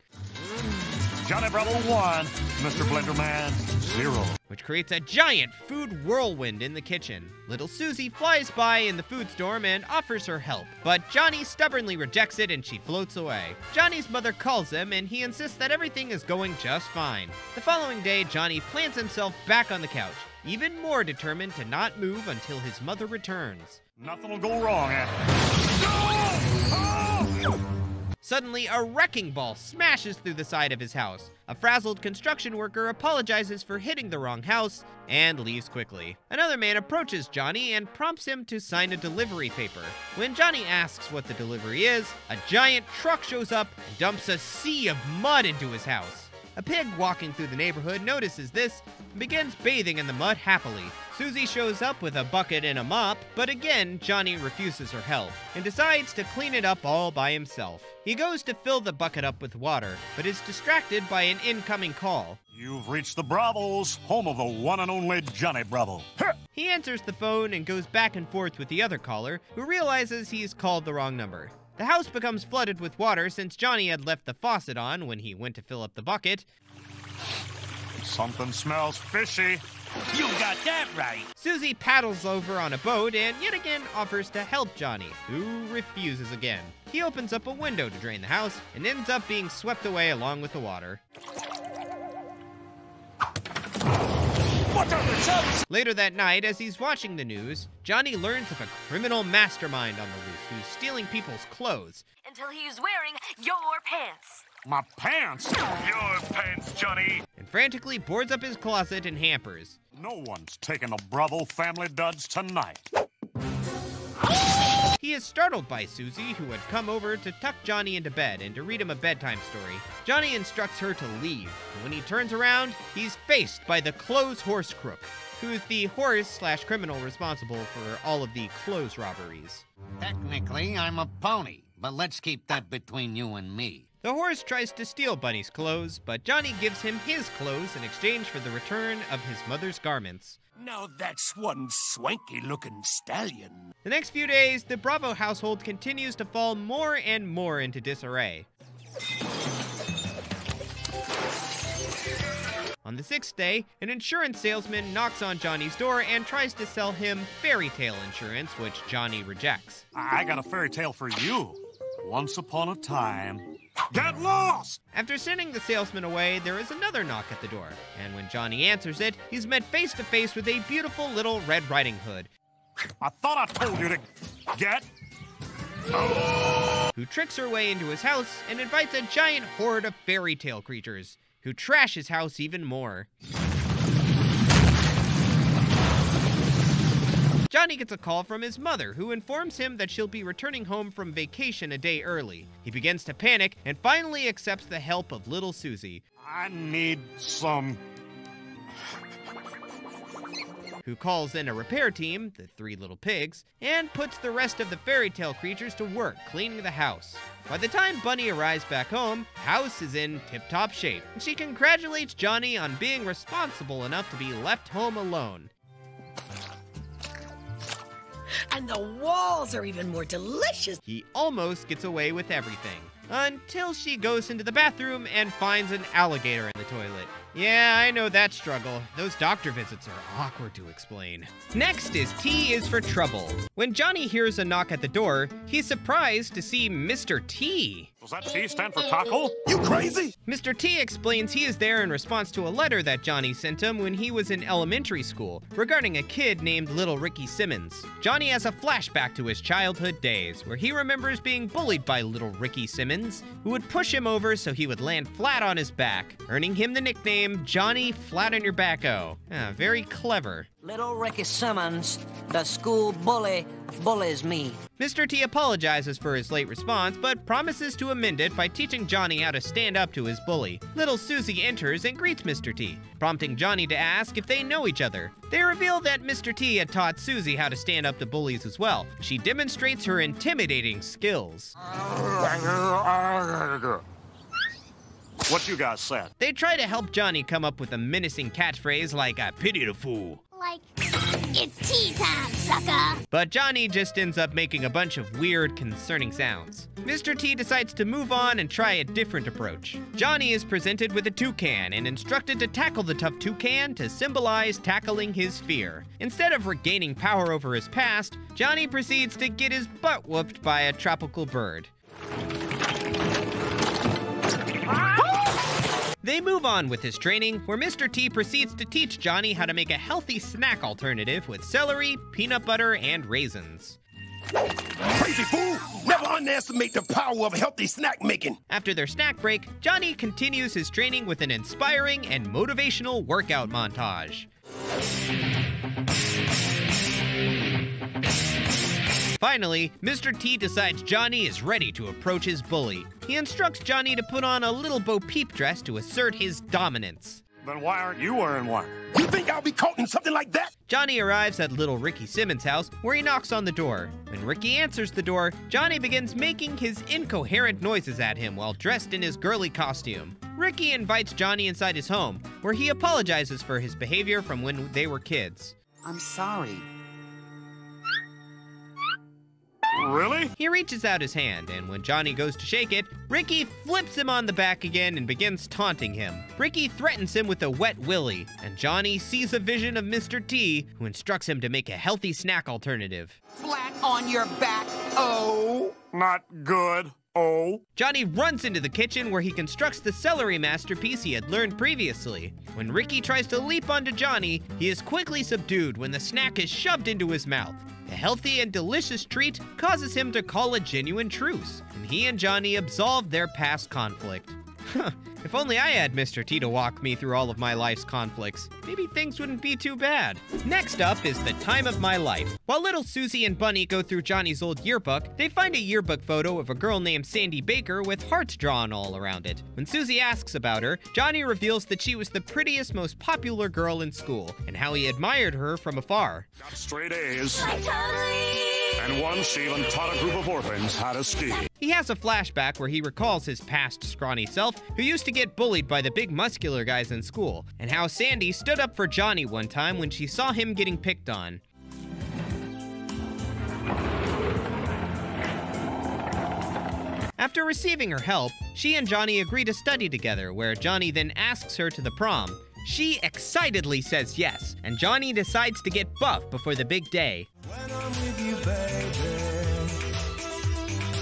Johnny Bravo 1, Mr. Blenderman 0. Which creates a giant food whirlwind in the kitchen. Little Suzy flies by in the food storm and offers her help, but Johnny stubbornly rejects it and she floats away. Johnny's mother calls him and he insists that everything is going just fine. The following day, Johnny plants himself back on the couch, even more determined to not move until his mother returns. Nothing will go wrong after. No! Oh! Suddenly, a wrecking ball smashes through the side of his house. A frazzled construction worker apologizes for hitting the wrong house and leaves quickly. Another man approaches Johnny and prompts him to sign a delivery paper. When Johnny asks what the delivery is, a giant truck shows up and dumps a sea of mud into his house. A pig walking through the neighborhood notices this and begins bathing in the mud happily. Suzy shows up with a bucket and a mop, but again, Johnny refuses her help and decides to clean it up all by himself. He goes to fill the bucket up with water, but is distracted by an incoming call. You've reached the Bravos, home of the one and only Johnny Bravo. He answers the phone and goes back and forth with the other caller, who realizes he's called the wrong number. The house becomes flooded with water since Johnny had left the faucet on when he went to fill up the bucket. Something smells fishy. You got that right. Suzy paddles over on a boat and yet again offers to help Johnny, who refuses again. He opens up a window to drain the house and ends up being swept away along with the water. Later that night, as he's watching the news, Johnny learns of a criminal mastermind on the loose who's stealing people's clothes. Until he's wearing your pants. My pants? Your pants, Johnny! And frantically boards up his closet and hampers. No one's taking the Bravo family duds tonight. He is startled by Suzy, who had come over to tuck Johnny into bed and to read him a bedtime story. Johnny instructs her to leave, and when he turns around, he's faced by the clothes horse crook, who is the horse slash criminal responsible for all of the clothes robberies. Technically, I'm a pony, but let's keep that between you and me. The horse tries to steal Bunny's clothes, but Johnny gives him his clothes in exchange for the return of his mother's garments. Now that's one swanky looking stallion. The next few days, the Bravo household continues to fall more and more into disarray. On the sixth day, an insurance salesman knocks on Johnny's door and tries to sell him fairy tale insurance, which Johnny rejects. I got a fairy tale for you. Once upon a time. Get lost! After sending the salesman away, there is another knock at the door, and when Johnny answers it, he's met face to face with a beautiful little Red Riding Hood. I thought I told you to get. Who tricks her way into his house and invites a giant horde of fairy tale creatures, who trash his house even more. Johnny gets a call from his mother, who informs him that she'll be returning home from vacation a day early. He begins to panic and finally accepts the help of little Suzy. I need some. Who calls in a repair team, the three little pigs, and puts the rest of the fairy tale creatures to work cleaning the house. By the time Bunny arrives back home, house is in tip top shape, and she congratulates Johnny on being responsible enough to be left home alone. And the walls are even more delicious. He almost gets away with everything. Until she goes into the bathroom and finds an alligator in the toilet. Yeah, I know that struggle. Those doctor visits are awkward to explain. Next is T is for trouble. When Johnny hears a knock at the door, he's surprised to see Mr. T. Does that T stand for taco? You crazy? Mr. T explains he is there in response to a letter that Johnny sent him when he was in elementary school regarding a kid named Little Ricky Simmons. Johnny has a flashback to his childhood days where he remembers being bullied by Little Ricky Simmons, who would push him over so he would land flat on his back, earning him the nickname Johnny Flat on Your Backo. Ah, very clever. Little Ricky Simmons, the school bully, bullies me. Mr. T apologizes for his late response, but promises to amend it by teaching Johnny how to stand up to his bully. Little Suzy enters and greets Mr. T, prompting Johnny to ask if they know each other. They reveal that Mr. T had taught Suzy how to stand up to bullies as well. She demonstrates her intimidating skills. What you guys said? They try to help Johnny come up with a menacing catchphrase like, I pity the fool. Like, it's tea time, sucker! But Johnny just ends up making a bunch of weird, concerning sounds. Mr. T decides to move on and try a different approach. Johnny is presented with a toucan and instructed to tackle the tough toucan to symbolize tackling his fear. Instead of regaining power over his past, Johnny proceeds to get his butt whooped by a tropical bird. They move on with his training, where Mr. T proceeds to teach Johnny how to make a healthy snack alternative with celery, peanut butter, and raisins. Crazy fool! Never underestimate the power of healthy snack making. After their snack break, Johnny continues his training with an inspiring and motivational workout montage. Finally, Mr. T decides Johnny is ready to approach his bully. He instructs Johnny to put on a little Bo Peep dress to assert his dominance. Then why aren't you wearing one? You think I'll be caught in something like that? Johnny arrives at little Ricky Simmons' house, where he knocks on the door. When Ricky answers the door, Johnny begins making his incoherent noises at him while dressed in his girly costume. Ricky invites Johnny inside his home, where he apologizes for his behavior from when they were kids. I'm sorry. Really? He reaches out his hand, and when Johnny goes to shake it, Ricky flips him on the back again and begins taunting him. Ricky threatens him with a wet willy, and Johnny sees a vision of Mr. T, who instructs him to make a healthy snack alternative. Flat on your back, oh. Not good. Oh. Johnny runs into the kitchen where he constructs the celery masterpiece he had learned previously. When Ricky tries to leap onto Johnny, he is quickly subdued when the snack is shoved into his mouth. The healthy and delicious treat causes him to call a genuine truce, and he and Johnny absolve their past conflict. If only I had Mr. T to walk me through all of my life's conflicts, maybe things wouldn't be too bad. Next up is the time of my life. While little Suzy and Bunny go through Johnny's old yearbook, they find a yearbook photo of a girl named Sandy Baker with hearts drawn all around it. When Suzy asks about her, Johnny reveals that she was the prettiest, most popular girl in school, and how he admired her from afar. Got straight A's. And once she even taught a group of orphans how to ski. He has a flashback where he recalls his past scrawny self, who used to get bullied by the big muscular guys in school, and how Sandy stood up for Johnny one time when she saw him getting picked on. After receiving her help, she and Johnny agree to study together, where Johnny then asks her to the prom. She excitedly says yes, and Johnny decides to get buff before the big day.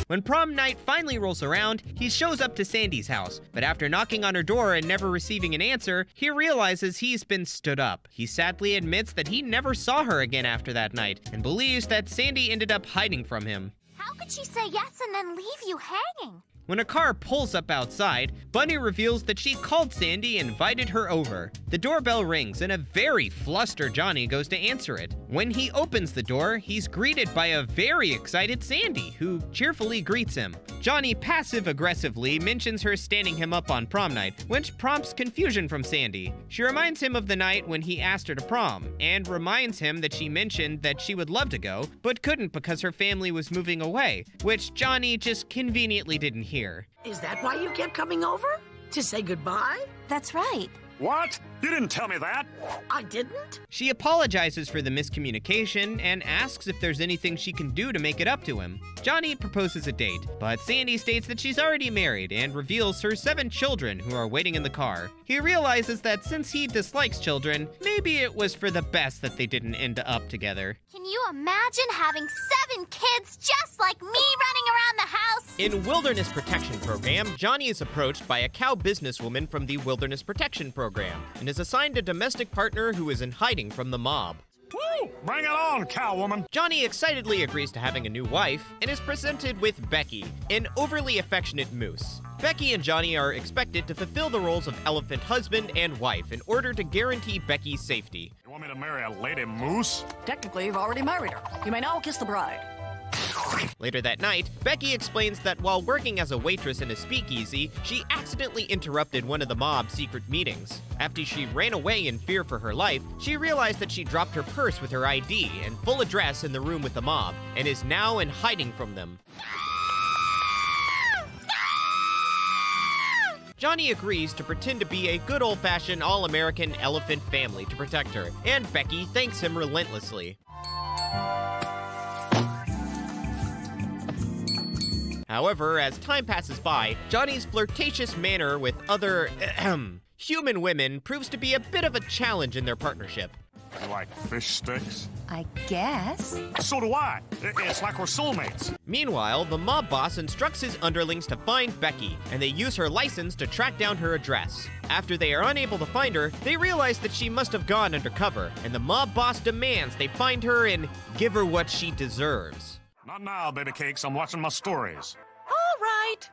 When prom night finally rolls around, he shows up to Sandy's house, but after knocking on her door and never receiving an answer, he realizes he's been stood up. He sadly admits that he never saw her again after that night, and believes that Sandy ended up hiding from him. How could she say yes and then leave you hanging? When a car pulls up outside, Bunny reveals that she called Sandy and invited her over. The doorbell rings and a very flustered Johnny goes to answer it. When he opens the door, he's greeted by a very excited Sandy, who cheerfully greets him. Johnny passive aggressively mentions her standing him up on prom night, which prompts confusion from Sandy. She reminds him of the night when he asked her to prom, and reminds him that she mentioned that she would love to go, but couldn't because her family was moving away, which Johnny just conveniently didn't hear. Is that why you kept coming over? To say goodbye? That's right. What? You didn't tell me that. I didn't? She apologizes for the miscommunication and asks if there's anything she can do to make it up to him. Johnny proposes a date, but Sandy states that she's already married and reveals her seven children who are waiting in the car. He realizes that since he dislikes children, maybe it was for the best that they didn't end up together. Can you imagine having seven kids just like me running around the house? In Wilderness Protection Program, Johnny is approached by a cow businesswoman from the Wilderness Protection Program and is assigned a domestic partner who is in hiding from the mob. Woo! Bring it on, cowwoman! Johnny excitedly agrees to having a new wife and is presented with Becky, an overly affectionate moose. Becky and Johnny are expected to fulfill the roles of elephant husband and wife in order to guarantee Becky's safety. You want me to marry a lady moose? Technically, you've already married her. You may now kiss the bride. Later that night, Becky explains that while working as a waitress in a speakeasy, she accidentally interrupted one of the mob's secret meetings. After she ran away in fear for her life, she realized that she dropped her purse with her ID and full address in the room with the mob, and is now in hiding from them. Johnny agrees to pretend to be a good old fashioned all American elephant family to protect her, and Becky thanks him relentlessly. However, as time passes by, Johnny's flirtatious manner with other ahem, human women proves to be a bit of a challenge in their partnership. You like fish sticks? I guess. So do I. I- It's like we're soulmates. Meanwhile, the mob boss instructs his underlings to find Becky, and they use her license to track down her address. After they are unable to find her, they realize that she must have gone undercover, and the mob boss demands they find her and give her what she deserves. Not now, baby cakes. I'm watching my stories. All right.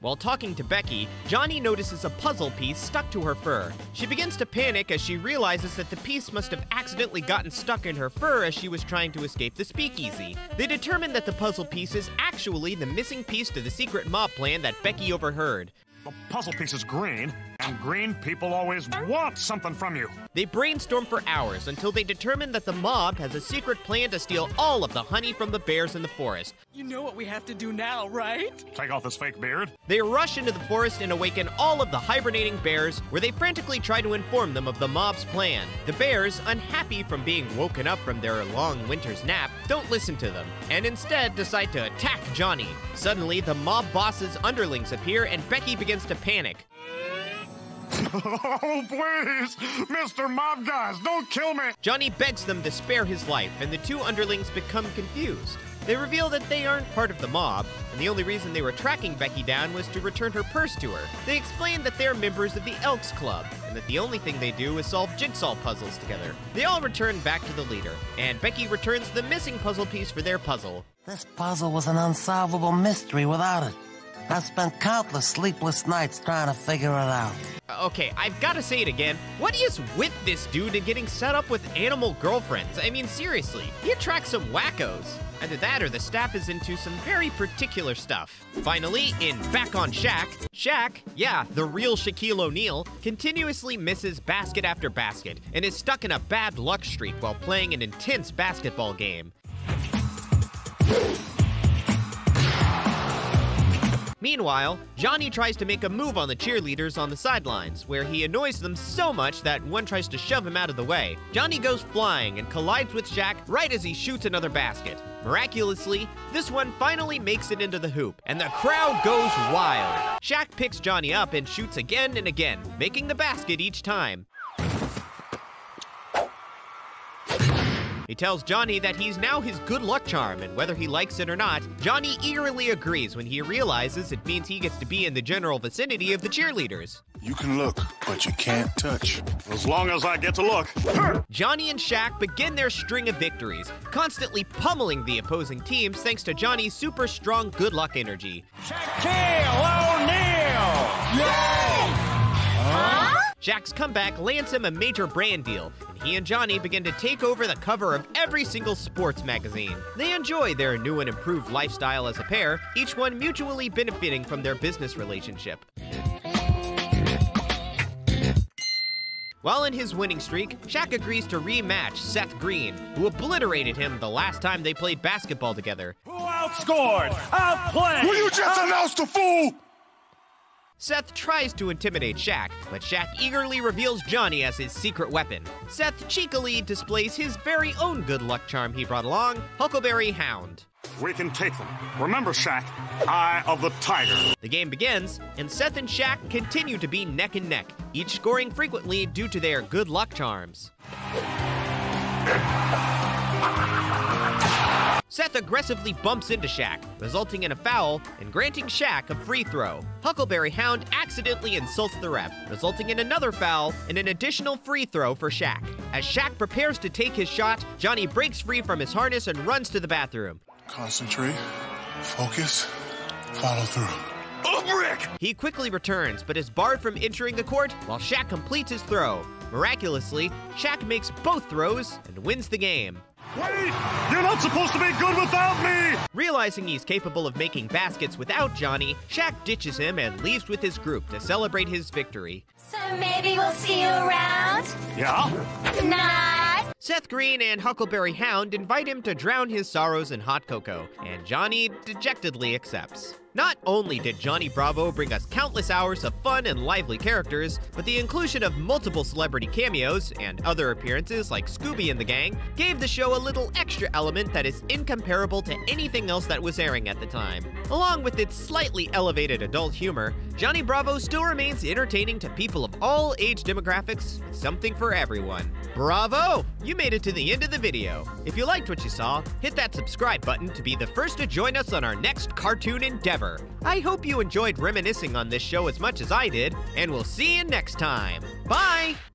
While talking to Becky, Johnny notices a puzzle piece stuck to her fur. She begins to panic as she realizes that the piece must have accidentally gotten stuck in her fur as she was trying to escape the speakeasy. They determine that the puzzle piece is actually the missing piece to the secret mob plan that Becky overheard. The puzzle piece is green, and green people always want something from you. They brainstorm for hours until they determine that the mob has a secret plan to steal all of the honey from the bears in the forest. You know what we have to do now, right? Take off this fake beard. They rush into the forest and awaken all of the hibernating bears, where they frantically try to inform them of the mob's plan. The bears, unhappy from being woken up from their long winter's nap, don't listen to them, and instead decide to attack Johnny. Suddenly, the mob boss's underlings appear, and Becky begins to panic. Oh, please! Mr. Mob Guys, don't kill me! Johnny begs them to spare his life, and the two underlings become confused. They reveal that they aren't part of the mob, and the only reason they were tracking Becky down was to return her purse to her. They explain that they're members of the Elks Club, and that the only thing they do is solve jigsaw puzzles together. They all return back to the leader, and Becky returns the missing puzzle piece for their puzzle. This puzzle was an unsolvable mystery without it. I've spent countless sleepless nights trying to figure it out. Okay, I've got to say it again. What is with this dude and getting set up with animal girlfriends? I mean, seriously, he attracts some wackos. Either that or the staff is into some very particular stuff. Finally, in Back on Shaq, Shaq, yeah, the real Shaquille O'Neal, continuously misses basket after basket and is stuck in a bad luck streak while playing an intense basketball game. Meanwhile, Johnny tries to make a move on the cheerleaders on the sidelines, where he annoys them so much that one tries to shove him out of the way. Johnny goes flying and collides with Shaq right as he shoots another basket. Miraculously, this one finally makes it into the hoop, and the crowd goes wild. Shaq picks Johnny up and shoots again and again, making the basket each time. He tells Johnny that he's now his good luck charm, and whether he likes it or not, Johnny eagerly agrees when he realizes it means he gets to be in the general vicinity of the cheerleaders. You can look, but you can't touch. As long as I get to look. Johnny and Shaq begin their string of victories, constantly pummeling the opposing teams thanks to Johnny's super strong good luck energy. Shaquille O'Neal! Yay! Huh? Shaq's comeback lands him a major brand deal, and he and Johnny begin to take over the cover of every single sports magazine. They enjoy their new and improved lifestyle as a pair, each one mutually benefiting from their business relationship. While in his winning streak, Shaq agrees to rematch Seth Green, who obliterated him the last time they played basketball together. Who outscored? Outplayed! Will you just announce the fool? Seth tries to intimidate Shaq, but Shaq eagerly reveals Johnny as his secret weapon. Seth cheekily displays his very own good luck charm he brought along, Huckleberry Hound. We can take them. Remember, Shaq, Eye of the Tiger. The game begins, and Seth and Shaq continue to be neck and neck, each scoring frequently due to their good luck charms. Seth aggressively bumps into Shaq, resulting in a foul and granting Shaq a free throw. Huckleberry Hound accidentally insults the ref, resulting in another foul and an additional free throw for Shaq. As Shaq prepares to take his shot, Johnny breaks free from his harness and runs to the bathroom. Concentrate, focus, follow through. Oh, Rick! He quickly returns, but is barred from entering the court while Shaq completes his throw. Miraculously, Shaq makes both throws and wins the game. Wait! You're not supposed to be good without me! Realizing he's capable of making baskets without Johnny, Shaq ditches him and leaves with his group to celebrate his victory. So maybe we'll see you around? Yeah? Not. Seth Green and Huckleberry Hound invite him to drown his sorrows in hot cocoa, and Johnny dejectedly accepts. Not only did Johnny Bravo bring us countless hours of fun and lively characters, but the inclusion of multiple celebrity cameos and other appearances like Scooby and the gang gave the show a little extra element that is incomparable to anything else that was airing at the time. Along with its slightly elevated adult humor, Johnny Bravo still remains entertaining to people of all age demographics, something for everyone. Bravo! You made it to the end of the video. If you liked what you saw, hit that subscribe button to be the first to join us on our next cartoon endeavor. I hope you enjoyed reminiscing on this show as much as I did, and we'll see you next time. Bye!